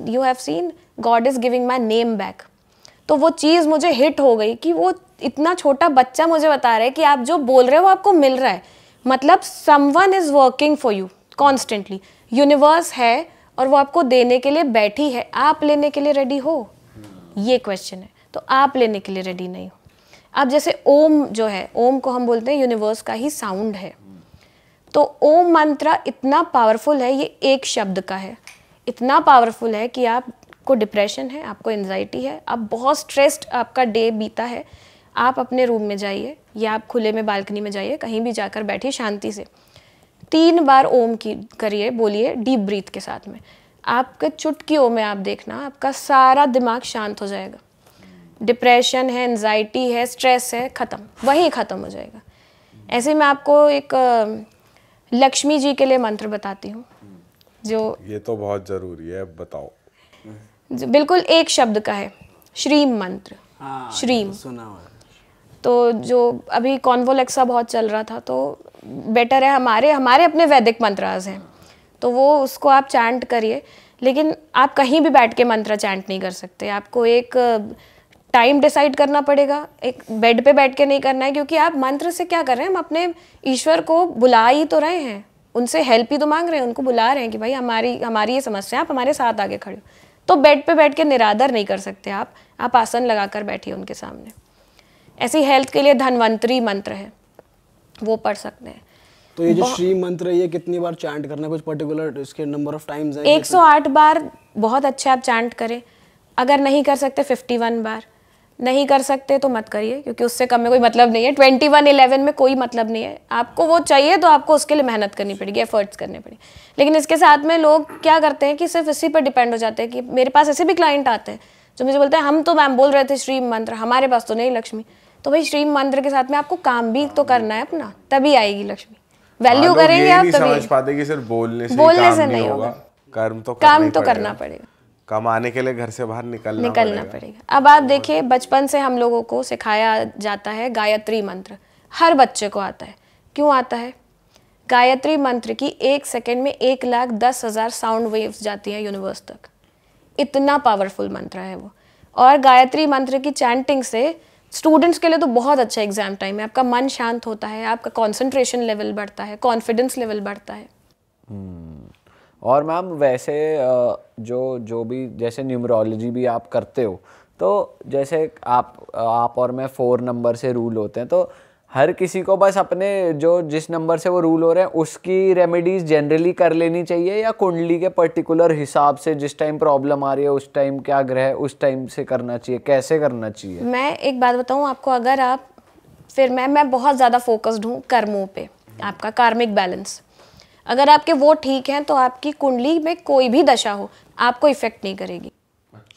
you have seen God is giving my name back तो वो चीज़ मुझे हिट हो गई कि वो इतना छोटा बच्चा मुझे बता रहा है कि आप जो बोल रहे हो आपको मिल रहा है। मतलब someone is working for you constantly universe है और वो आपको देने के लिए बैठी है। आप लेने के लिए रेडी हो? ये क्वेश्चन है। तो आप लेने के लिए रेडी नहीं हो। अब जैसे ओम जो है, ओम को हम बोलते हैं यूनिवर्स का ही साउंड है। तो ओम मंत्र इतना पावरफुल है, ये एक शब्द का है। इतना पावरफुल है कि आपको डिप्रेशन है, आपको एनजाइटी है, आप बहुत स्ट्रेस्ड आपका डे बीता है। आप अपने रूम में जाइए या आप खुले में बालकनी में जाइए कहीं भी जाकर बैठिए शांति से। तीन बार ओम की करिए बोलिए डीप ब्रीथ के साथ में। आपके चुटकियों में आप देखना आपका सारा दिमाग शांत हो जाएगा। डिप्रेशन है एनजाइटी है स्ट्रेस है ख़त्म। वहीं ख़त्म हो जाएगा। ऐसे मैं आपको एक लक्ष्मी जी के लिए मंत्र बताती हूँ जो ये तो बहुत ज़रूरी है बताओ। जो बिल्कुल एक शब्द का है श्रीम मंत्र हाँ श्रीम। सुना हुआ है। तो जो अभी कॉन्वोलेक्सा बहुत चल रहा था तो बेटर है हमारे हमारे अपने वैदिक मंत्रास हैं। तो वो उसको आप चैंट करिए। लेकिन आप कहीं भी बैठ के मंत्र चैंट नहीं कर सकते। आपको एक टाइम डिसाइड करना पड़ेगा। एक बेड पे बैठ के नहीं करना है, क्योंकि आप मंत्र से क्या कर रहे हैं? हम अपने ईश्वर को बुला ही तो रहे हैं। उनसे हेल्प ही तो मांग रहे हैं, उनको बुला रहे हैं कि भाई हमारी हमारी ये समस्या आप हमारे साथ आगे खड़े हो। तो बेड पे बैठ के निरादर नहीं कर सकते आप। आप आसन लगाकर बैठिए उनके सामने। ऐसी हेल्थ के लिए धनवंतरी मंत्र है। वो पढ़ सकते हैं। तो ये जो श्री मंत्र है ये कितनी बार चैंट करना है? कुछ पर्टिकुलर इसके नंबर ऑफ़ टाइम्स है? 108 बार बहुत अच्छे आप चैंट करें। अगर नहीं कर सकते 51 बार। नहीं कर सकते तो मत करिए क्योंकि उससे कम में कोई मतलब नहीं है। 21 11 में कोई मतलब नहीं है। आपको वो चाहिए तो आपको उसके लिए मेहनत करनी पड़ेगी एफर्ट्स करने पड़ेंगे। लेकिन इसके साथ में लोग क्या करते हैं कि सिर्फ़ इसी पर डिपेंड हो जाते हैं कि मेरे पास ऐसे भी क्लाइंट आते हैं जो मुझे बोलते हैं हम तो मैम बोल रहे थे श्री मंत्र हमारे पास तो नहीं लक्ष्मी। तो भाई श्री मंत्र के साथ में आपको काम भी तो करना है अपना तभी आएगी लक्ष्मी। वैल्यू हाँ, करेंगे आप तभी। समझ पाते कि सिर्फ़ बोलने से बोलने से नहीं होगा। कर्म तो काम तो करना पड़ेगा। कमाने के लिए घर से बाहर निकलना निकलना पड़ेगा। पड़ेगा। अब आप देखिए बचपन से हम लोगों को सिखाया जाता है गायत्री मंत्र। हर बच्चे को आता है। क्यों आता है? गायत्री मंत्र की एक सेकंड में एक लाख दस हज़ार साउंड वेव्स जाती हैं यूनिवर्स तक। इतना पावरफुल मंत्र है वो। और गायत्री मंत्र की चैंटिंग से स्टूडेंट्स के लिए तो बहुत अच्छा एग्ज़ाम टाइम है। आपका मन शांत होता है, आपका कंसंट्रेशन लेवल बढ़ता है कॉन्फिडेंस लेवल बढ़ता है। और मैम वैसे जो जो भी, जैसे न्यूमरोलॉजी भी आप करते हो तो जैसे आप आप और मैं फोर नंबर से रूल होते हैं तो हर किसी को बस अपने जो जिस नंबर से वो रूल हो रहे हैं उसकी रेमेडीज जनरली कर लेनी चाहिए या कुंडली के पर्टिकुलर हिसाब से जिस टाइम प्रॉब्लम आ रही है उस टाइम क्या ग्रह उस टाइम से करना चाहिए कैसे करना चाहिए? मैं एक बात बताऊँ आपको अगर आप फिर मैं मैं बहुत ज़्यादा फोकस्ड हूँ कर्मों पे आपका कार्मिक बैलेंस अगर आपके वो ठीक हैं तो आपकी कुंडली में कोई भी दशा हो आपको इफ़ेक्ट नहीं करेगी।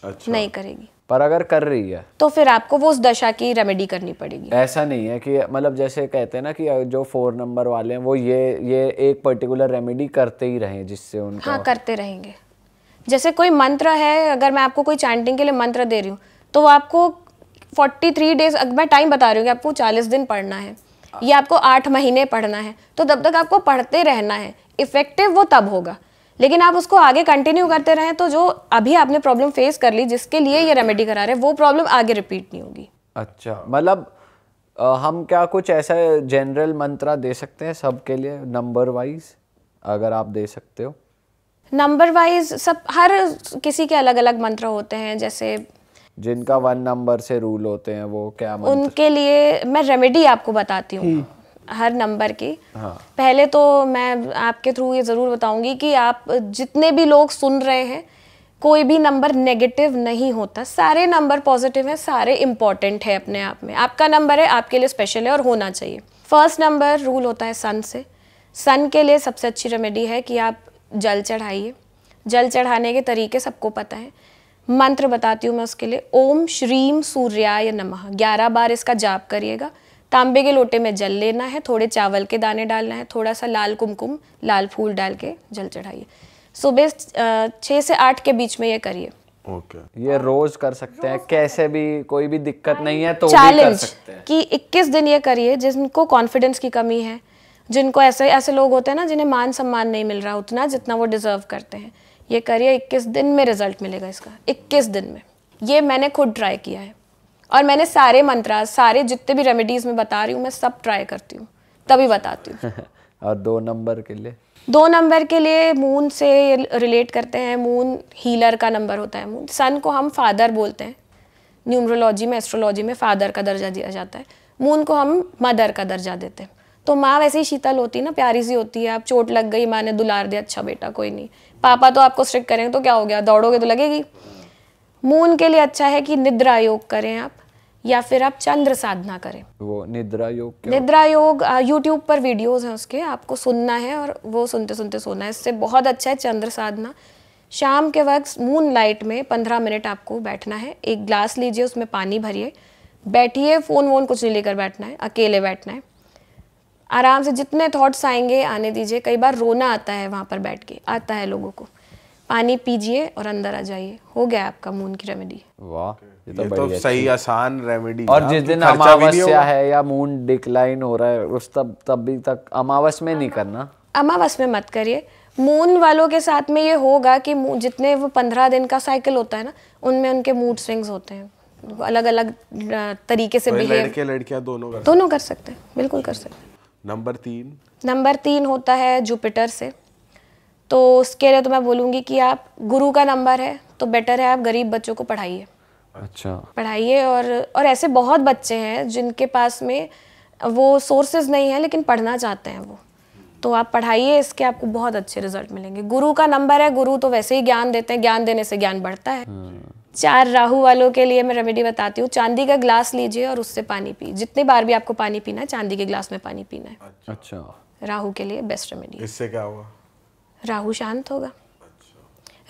अच्छा। नहीं करेगी। पर अगर कर रही है। तो फिर आपको वो उस दशा की रेमेडी करनी पड़ेगी। ऐसा नहीं है कि मतलब जैसे कहते हैं ना कि जो फोर नंबर वाले हैं वो ये ये एक पर्टिकुलर रेमेडी करते ही रहें जिससे उनका हाँ करते रहेंगे। जैसे कोई मंत्र है अगर मैं आपको कोई चैंटिंग के लिए मंत्र दे रही हूँ तो वो आपको 43 डेज़ मैं टाइम बता रही हूँ कि आपको 40 दिन पढ़ना है या आपको आठ महीने पढ़ना है तो तब तक आपको पढ़ते रहना है। इफ़ेक्टिव वो तब होगा। लेकिन आप उसको आगे कंटिन्यू करते रहें तो जो अभी आपने प्रॉब्लम फेस कर ली जिसके लिए ये रेमेडी करा रहे हैं वो प्रॉब्लम आगे रिपीट नहीं होगी। अच्छा मतलब हम क्या कुछ ऐसा जनरल मंत्रा दे सकते हैं सबके लिए नंबर वाइज अगर आप दे सकते हो? नंबर वाइज सब हर किसी के अलग अलग मंत्र होते हैं जैसे जिनका वन नंबर से रूल होते हैं वो क्या मंत्र? उनके लिए मैं रेमेडी आपको बताती हूँ। हर नंबर की। हाँ। पहले तो मैं आपके थ्रू ये ज़रूर बताऊँगी कि आप जितने भी लोग सुन रहे हैं कोई भी नंबर नेगेटिव नहीं होता। सारे नंबर पॉजिटिव हैं सारे इंपॉर्टेंट है अपने आप में। आपका नंबर है आपके लिए स्पेशल है और होना चाहिए। फ़र्स्ट नंबर रूल होता है सन से। सन के लिए सबसे अच्छी रेमेडी है कि आप जल चढ़ाइए। जल चढ़ाने के तरीके सबको पता है। मंत्र बताती हूँ मैं उसके लिए। ओम श्रीम सूर्याय नमः। ग्यारह बार इसका जाप करिएगा। तांबे के लोटे में जल लेना है थोड़े चावल के दाने डालना है थोड़ा सा लाल कुमकुम लाल फूल डाल के जल चढ़ाइए। सुबह छः से आठ के बीच में ये करिए। ओके ये रोज कर सकते हैं कैसे भी कोई भी दिक्कत नहीं है तो भी कर चैलेंज सकते हैं। कि 21 दिन ये करिए जिनको कॉन्फिडेंस की कमी है जिनको ऐसे ऐसे लोग होते हैं ना जिन्हें मान सम्मान नहीं मिल रहा उतना जितना वो डिजर्व करते हैं। ये करिए 21 दिन में रिज़ल्ट मिलेगा इसका 21 दिन में। ये मैंने खुद ट्राई किया है। और मैंने सारे मंत्रास सारे जितने भी रेमेडीज में बता रही हूँ मैं सब ट्राई करती हूँ तभी बताती हूँ। और दो नंबर के लिए? दो नंबर के लिए मून से रिलेट करते हैं मून हीलर का नंबर होता है मून सन को हम फादर बोलते हैं। न्यूमरोलॉजी में एस्ट्रोलॉजी में फादर का दर्जा दिया जाता है। मून को हम मदर का दर्जा देते हैं। तो माँ वैसे ही शीतल होती है ना प्यारी सी होती है आप चोट लग गई माँ ने दुलार दिया अच्छा बेटा कोई नहीं। पापा तो आपको स्ट्रिक्ट करेंगे तो क्या हो गया दौड़ोगे तो लगेगी। मून के लिए अच्छा है कि निद्रा योग करें आप। या फिर आप चंद्र साधना करें। वो निद्रा योग क्या? निद्रा योग यूट्यूब पर वीडियोस हैं उसके आपको सुनना है और वो सुनते सुनते सोना है। इससे बहुत अच्छा है चंद्र साधना। शाम के वक्त मून लाइट में पंद्रह मिनट आपको बैठना है। एक ग्लास लीजिए उसमें पानी भरिए। बैठिए फ़ोन वोन कुछ नहीं लेकर बैठना है अकेले बैठना है। आराम से जितने थॉट्स आएँगे आने दीजिए। कई बार रोना आता है वहाँ पर बैठ के आता है लोगों को। पानी पीजिए और अंदर आ जाइए। हो गया आपका मून की रेमेडी वाह। ये तो ये तो सही आसान रेमेडी और जिस दिन अमावस्या है या मून डिक्लाइन हो रहा है उस तब तब भी तक अमावस में नहीं करना। अमावस में मत करिए। मून वालों के साथ में ये होगा कि जितने वो पंद्रह दिन का साइकिल होता है ना उनमें उनके मूड स्विंग्स होते हैं। अलग अलग तरीके से बिहेव लड़के लड़कियाँ दोनों कर दोनों कर सकते हैं बिल्कुल कर सकते हैं। नंबर तीन। नंबर तीन होता है जुपिटर से। तो उसके लिए तो मैं बोलूँगी कि आप गुरु का नंबर है तो बेटर है आप गरीब बच्चों को पढ़ाइए। अच्छा। पढ़ाइए और और ऐसे बहुत बच्चे हैं जिनके पास में वो सोर्सेज नहीं है लेकिन पढ़ना चाहते हैं वो। तो आप पढ़ाइए इसके आपको बहुत अच्छे रिज़ल्ट मिलेंगे। गुरु का नंबर है गुरु तो वैसे ही ज्ञान देते हैं ज्ञान देने से ज्ञान बढ़ता है। चार राहु वालों के लिए मैं रेमेडी बताती हूँ। चांदी का ग्लास लीजिए और उससे पानी पी। जितनी बार भी आपको पानी पीना है चांदी के ग्लास में पानी पीना है। अच्छा। राहु के लिए बेस्ट रेमेडी इससे क्या हुआ राहु शांत होगा।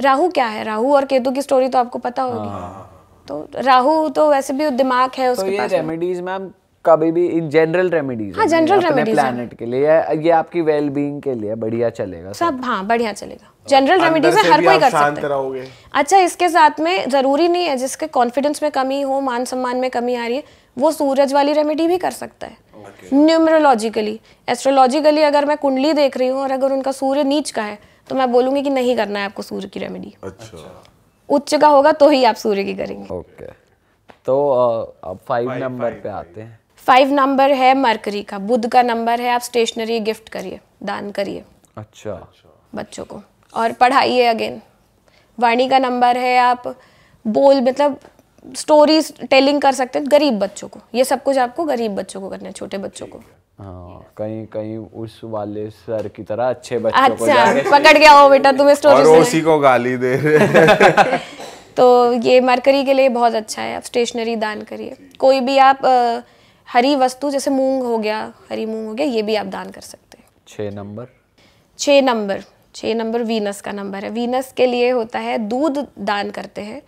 राहु क्या है? राहु और केतु की स्टोरी तो आपको पता होगी। तो राहु तो वैसे भी दिमाग है उसके तो ये रेमेडीज मैम कभी भी इन जनरल रेमेडीज हाँ, remedies हैं। प्लानट के लिए ये- ये आपकी वेल बीइंग के लिए बढ़िया चलेगा सब। हाँ बढ़िया चलेगा। जनरल रेमेडीज है हर कोई कर सकता है। अच्छा इसके साथ में ज़रूरी नहीं है जिसके कॉन्फिडेंस में कमी हो मान सम्मान में कमी आ रही है वो सूरज वाली रेमेडी भी कर सकता है। न्यूमरोलॉजिकली एस्ट्रोलॉजिकली अगर मैं कुंडली देख रही हूँ और अगर उनका सूर्य नीच का है तो मैं बोलूँगी कि नहीं करना है आपको सूर्य की रेमेडी अच्छा। उच्च का होगा तो ही आप सूर्य की करेंगे। ओके। तो अब फाइव नंबर पे आते हैं। फाइव नंबर है मरकरी का। बुध का नंबर है आप स्टेशनरी गिफ्ट करिए दान करिए। अच्छा। बच्चों को। और पढ़ाइए अगेन वाणी का नंबर है आप बोल मतलब स्टोरीज टेलिंग कर सकते हैं गरीब बच्चों को। ये सब कुछ आपको गरीब बच्चों को करना है छोटे बच्चों को। हाँ कहीं कहीं उस वाले सर की तरह अच्छे बच्चों अच्छा, को अच्छा पकड़ गया हो बेटा तुम्हें स्टोरी और उसी को गाली दे रहे तो ये मरकरी के लिए बहुत अच्छा है आप स्टेशनरी दान करिए। कोई भी आप हरी वस्तु जैसे मूंग हो गया हरी मूंग हो गया ये भी आप दान कर सकते हैं। छः नंबर। छः नंबर छः नंबर वीनस का नंबर है। वीनस के लिए होता है दूध दान करते हैं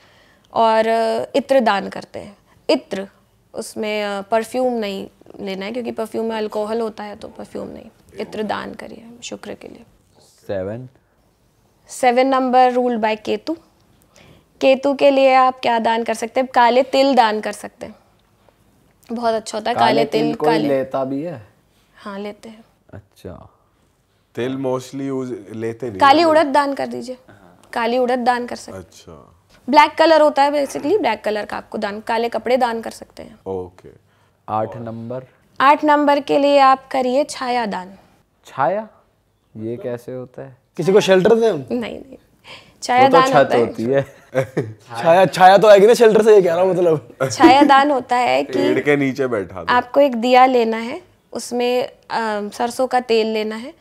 और इत्र दान करते हैं। इत्र उसमें परफ्यूम नहीं लेना है क्योंकि परफ्यूम में अल्कोहल होता है तो परफ्यूम नहीं। इत्र दान करिए शुक्र के लिए। Seven seven number ruled by Ketu Ketu के लिए आप क्या दान कर सकते हैं? काले तिल दान कर सकते हैं। बहुत अच्छा होता है काले तिल कोई काले लेता भी है? हाँ लेते हैं। अच्छा। तिल मोस्टली यूज़ लेते नहीं काली उड़द दान कर दीजिए। काली उड़द दान कर सकते अच्छा। ब्लैक कलर होता है बेसिकली ब्लैक कलर का आपको दान काले कपड़े दान कर सकते हैं। ओके आठ नंबर? आठ नंबर के लिए आप करिए छाया दान। छाया? ये कैसे होता है? किसी को शेल्टर दे? नहीं नहीं। छाया तो दान होता है। होती है। छाया छाया तो आएगी ना शेल्टर से ये कह रहा हूँ मतलब। छाया दान होता है कि पेड़ के नीचे बैठा आपको एक दिया लेना है उसमें सरसों का तेल लेना है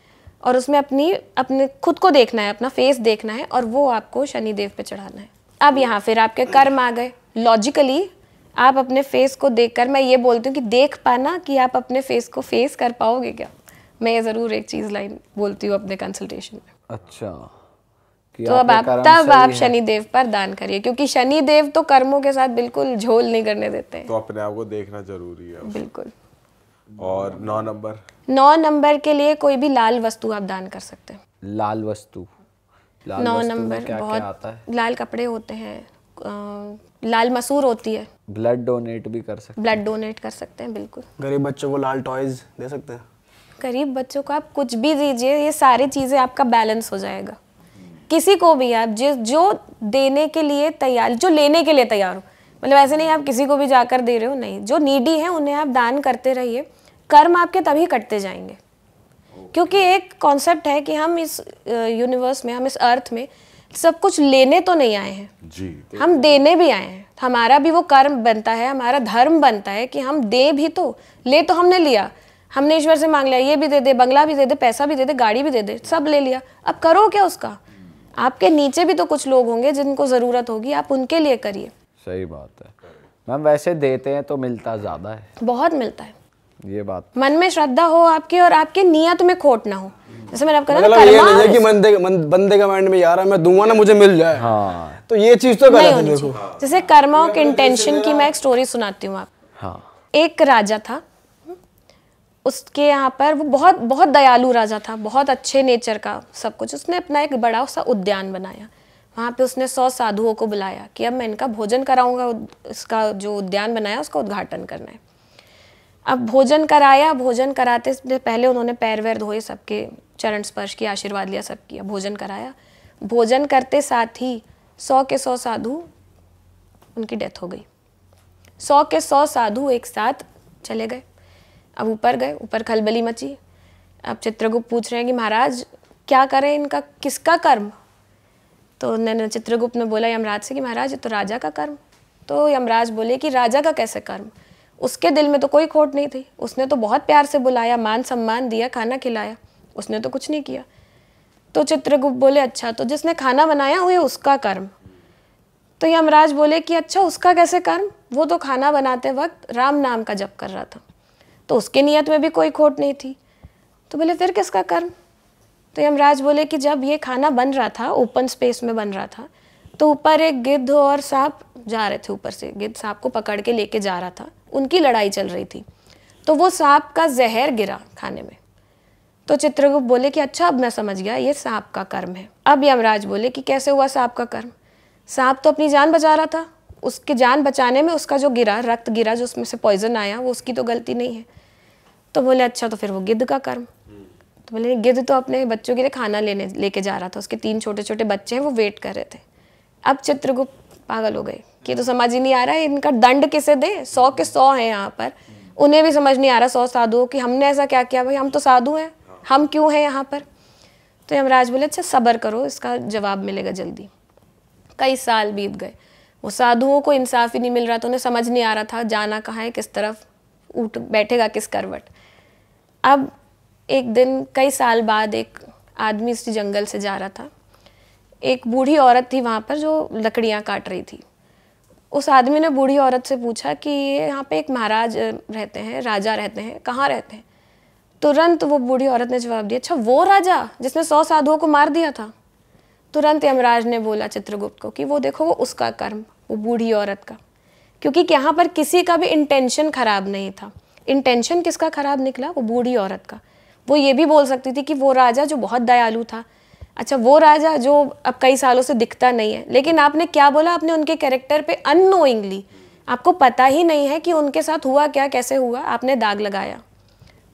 और उसमें अपनी अपने खुद को देखना है अपना फेस देखना है और वो आपको शनिदेव पे चढ़ाना है। अब यहाँ फिर आपके कर्म आ गए। लॉजिकली आप अपने फेस को देखकर मैं ये बोलती हूँ कि देख पाना कि आप अपने फेस को फेस कर पाओगे क्या? मैं ये ज़रूर एक चीज़ लाइन बोलती हूँ अपने कंसल्टेशन में। अच्छा कि तो अब आप तब आप। शनिदेव पर दान करिए क्योंकि शनिदेव तो कर्मों के साथ बिल्कुल झोल नहीं करने देते हैं। तो अपने आप को देखना ज़रूरी है बिल्कुल। और नौ नंबर? नौ नंबर के लिए कोई भी लाल वस्तु आप दान कर सकते हैं। लाल वस्तु। नौ नंबर क्या क्या आता है? बहुत लाल कपड़े होते हैं लाल मसूर होती है। ब्लड डोनेट भी कर सकते ब्लड डोनेट कर सकते हैं बिल्कुल। गरीब बच्चों को लाल टॉयज दे सकते हैं? गरीब बच्चों को आप कुछ भी दीजिए ये सारी चीज़ें आपका बैलेंस हो जाएगा। किसी को भी आप जिस जो देने के लिए तैयार जो लेने के लिए तैयार हो मतलब ऐसे नहीं आप किसी को भी जाकर दे रहे हो नहीं। जो नीडी है उन्हें आप दान करते रहिए। कर्म आपके तभी कटते जाएँगे। क्योंकि एक कॉन्सेप्ट है कि हम इस यूनिवर्स में हम इस अर्थ में सब कुछ लेने तो नहीं आए हैं। जी। हम देने भी आए हैं। हमारा भी वो कर्म बनता है हमारा धर्म बनता है कि हम दे भी तो ले तो हमने लिया। हमने ईश्वर से मांग लिया ये भी दे दे बंगला भी दे दे पैसा भी दे दे गाड़ी भी दे दे सब ले लिया। अब करो क्या उसका? आपके नीचे भी तो कुछ लोग होंगे जिनको ज़रूरत होगी आप उनके लिए करिए। सही बात है। मैम वैसे देते हैं तो मिलता ज़्यादा है। बहुत मिलता है। ये बात। मन में श्रद्धा हो आपकी और आपके नियत में खोट ना हो। जैसे मैंने आपको मतलब ये नहीं है कि बंदे मन- बंदे का माइंड में यार है मैं दूँगा ना मुझे मिल जाए। हाँ। तो ये चीज़ तो गलत है देखो जैसे कर्मा के इंटेंशन की मैं एक स्टोरी सुनाती हूँ आप हाँ। एक राजा था उसके यहाँ पर वो बहुत बहुत दयालु राजा था बहुत अच्छे नेचर का सब कुछ। उसने अपना एक बड़ा सा उद्यान बनाया। वहाँ पे उसने सौ साधुओं को बुलाया कि अब मैं इनका भोजन कराऊँगा इसका जो उद्यान बनाया उसका उद्घाटन करना है। अब भोजन कराया, भोजन कराते पहले उन्होंने पैर वैर धोए, सबके चरण स्पर्श किया, आशीर्वाद लिया, सब किया, भोजन कराया। भोजन करते साथ ही सौ के सौ साधु उनकी डेथ हो गई। सौ के सौ साधु एक साथ चले गए। अब ऊपर गए, ऊपर खलबली मची। अब चित्रगुप्त पूछ रहे हैं कि महाराज, क्या करें इनका, किसका कर्म? तो उन्होंने चित्रगुप्त ने बोला यमराज से कि महाराज, ये तो राजा का कर्म। तो यमराज बोले कि राजा का कैसे कर्म? उसके दिल में तो कोई खोट नहीं थी। उसने तो बहुत प्यार से बुलाया, मान सम्मान दिया, खाना खिलाया। उसने तो कुछ नहीं किया। तो चित्रगुप्त बोले अच्छा तो जिसने खाना बनाया हुए उसका कर्म। तो यमराज बोले कि अच्छा उसका कैसे कर्म? वो तो खाना बनाते वक्त राम नाम का जप कर रहा था। तो उसके नियत में भी कोई खोट नहीं थी। तो बोले, फिर किसका कर्म? तो यमराज बोले कि, जब ये खाना बन रहा था, ओपन स्पेस में बन रहा था तो ऊपर एक गिद्ध और सांप जा रहे थे ऊपर से। गिद्ध सांप को पकड़ के लेके जा रहा था। उनकी लड़ाई चल रही थी। तो वो सांप का जहर गिरा खाने में। तो चित्रगुप्त बोले कि अच्छा अब मैं समझ गया, ये सांप का कर्म है। अब यमराज बोले कि कैसे हुआ सांप का कर्म? सांप तो अपनी जान बचा रहा था। उसकी जान बचाने में उसका जो गिरा, रक्त गिरा, जो उसमें से पॉइजन आया, वो उसकी तो गलती नहीं है। तो बोले अच्छा तो फिर वो गिद्ध का कर्म। तो बोले, गिद्ध तो अपने बच्चों के लिए खाना लेने, लेके जा रहा था। उसके तीन छोटे छोटे बच्चे हैं, वो वेट कर रहे थे। अब चित्रगुप्त पागल हो गए। कि तो समझ ही नहीं आ रहा है, इनका दंड किसे दे? सौ के सौ हैं यहाँ पर। उन्हें भी समझ नहीं आ रहा, सौ साधुओं कि, हमने ऐसा क्या किया? भाई, हम तो साधु हैं। हम क्यों हैं यहाँ पर? तो यमराज बोले अच्छा सब्र करो, इसका जवाब मिलेगा जल्दी। कई साल बीत गए। वो साधुओं को इंसाफ ही नहीं मिल रहा था, उन्हें समझ नहीं आ रहा था, जाना कहाँ है, किस तरफ़ उठ बैठेगा, किस करवट। अब एक दिन, कई साल बाद एक आदमी इस जंगल से जा रहा था। एक बूढ़ी औरत थी वहाँ पर जो लकड़ियाँ काट रही थी। उस आदमी ने बूढ़ी औरत से पूछा कि ये यहाँ पे एक महाराज रहते हैं, राजा रहते हैं, कहाँ रहते हैं? तुरंत वो बूढ़ी औरत ने जवाब दिया अच्छा वो राजा जिसने सौ साधुओं को मार दिया था? तुरंत यमराज ने बोला चित्रगुप्त को कि वो देखो, वो उसका कर्म, वो बूढ़ी औरत का। क्योंकि यहाँ पर किसी का भी इंटेंशन खराब नहीं था। इंटेंशन किसका खराब निकला? वो बूढ़ी औरत का। वो ये भी बोल सकती थी कि वो राजा जो बहुत दयालु था अच्छा वो राजा जो अब कई सालों से दिखता नहीं है। लेकिन आपने क्या बोला? आपने उनके कैरेक्टर पे अननोइंगली आपको पता ही नहीं है कि उनके साथ हुआ क्या कैसे हुआ। आपने दाग लगाया।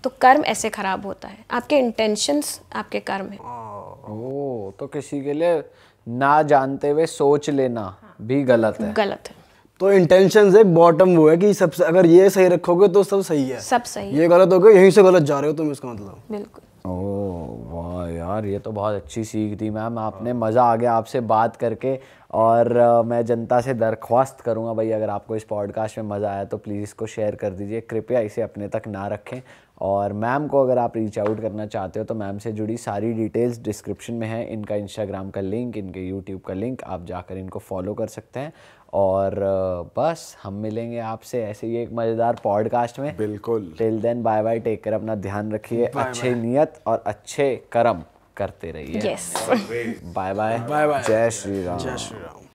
तो कर्म ऐसे खराब होता है। आपके इंटेंशंस आपके कर्म है। ओ तो किसी के लिए ना जानते हुए सोच लेना भी गलत है। गलत है। तो इंटेंशन एक बॉटम वो है कि सबसे अगर ये सही रखोगे तो सब सही है। सब सही है। ये गलत हो गया यहीं से गलत जा रहे हो तुम इसका मतलब। बिल्कुल। ओह, वाह यार, ये तो बहुत अच्छी सीख थी मैम आपने। मज़ा आ गया आपसे बात करके और मैं जनता से दरख्वास्त करूँगा भाई, अगर आपको इस पॉडकास्ट में मज़ा आया तो प्लीज़ इसको शेयर कर दीजिए। कृपया इसे अपने तक ना रखें। और मैम को अगर आप रीच आउट करना चाहते हो तो मैम से जुड़ी सारी डिटेल्स डिस्क्रिप्शन में है। इनका इंस्टाग्राम का लिंक इनके यूट्यूब का लिंक आप जाकर इनको फॉलो कर सकते हैं। और बस हम मिलेंगे आपसे ऐसे ही एक मज़ेदार पॉडकास्ट में। बिल्कुल। Till then bye bye take care अपना ध्यान रखिए अच्छे नियत और अच्छे कर्म करते रहिए। बाय बाय बाय बाय जय श्री राम। जय श्री राम।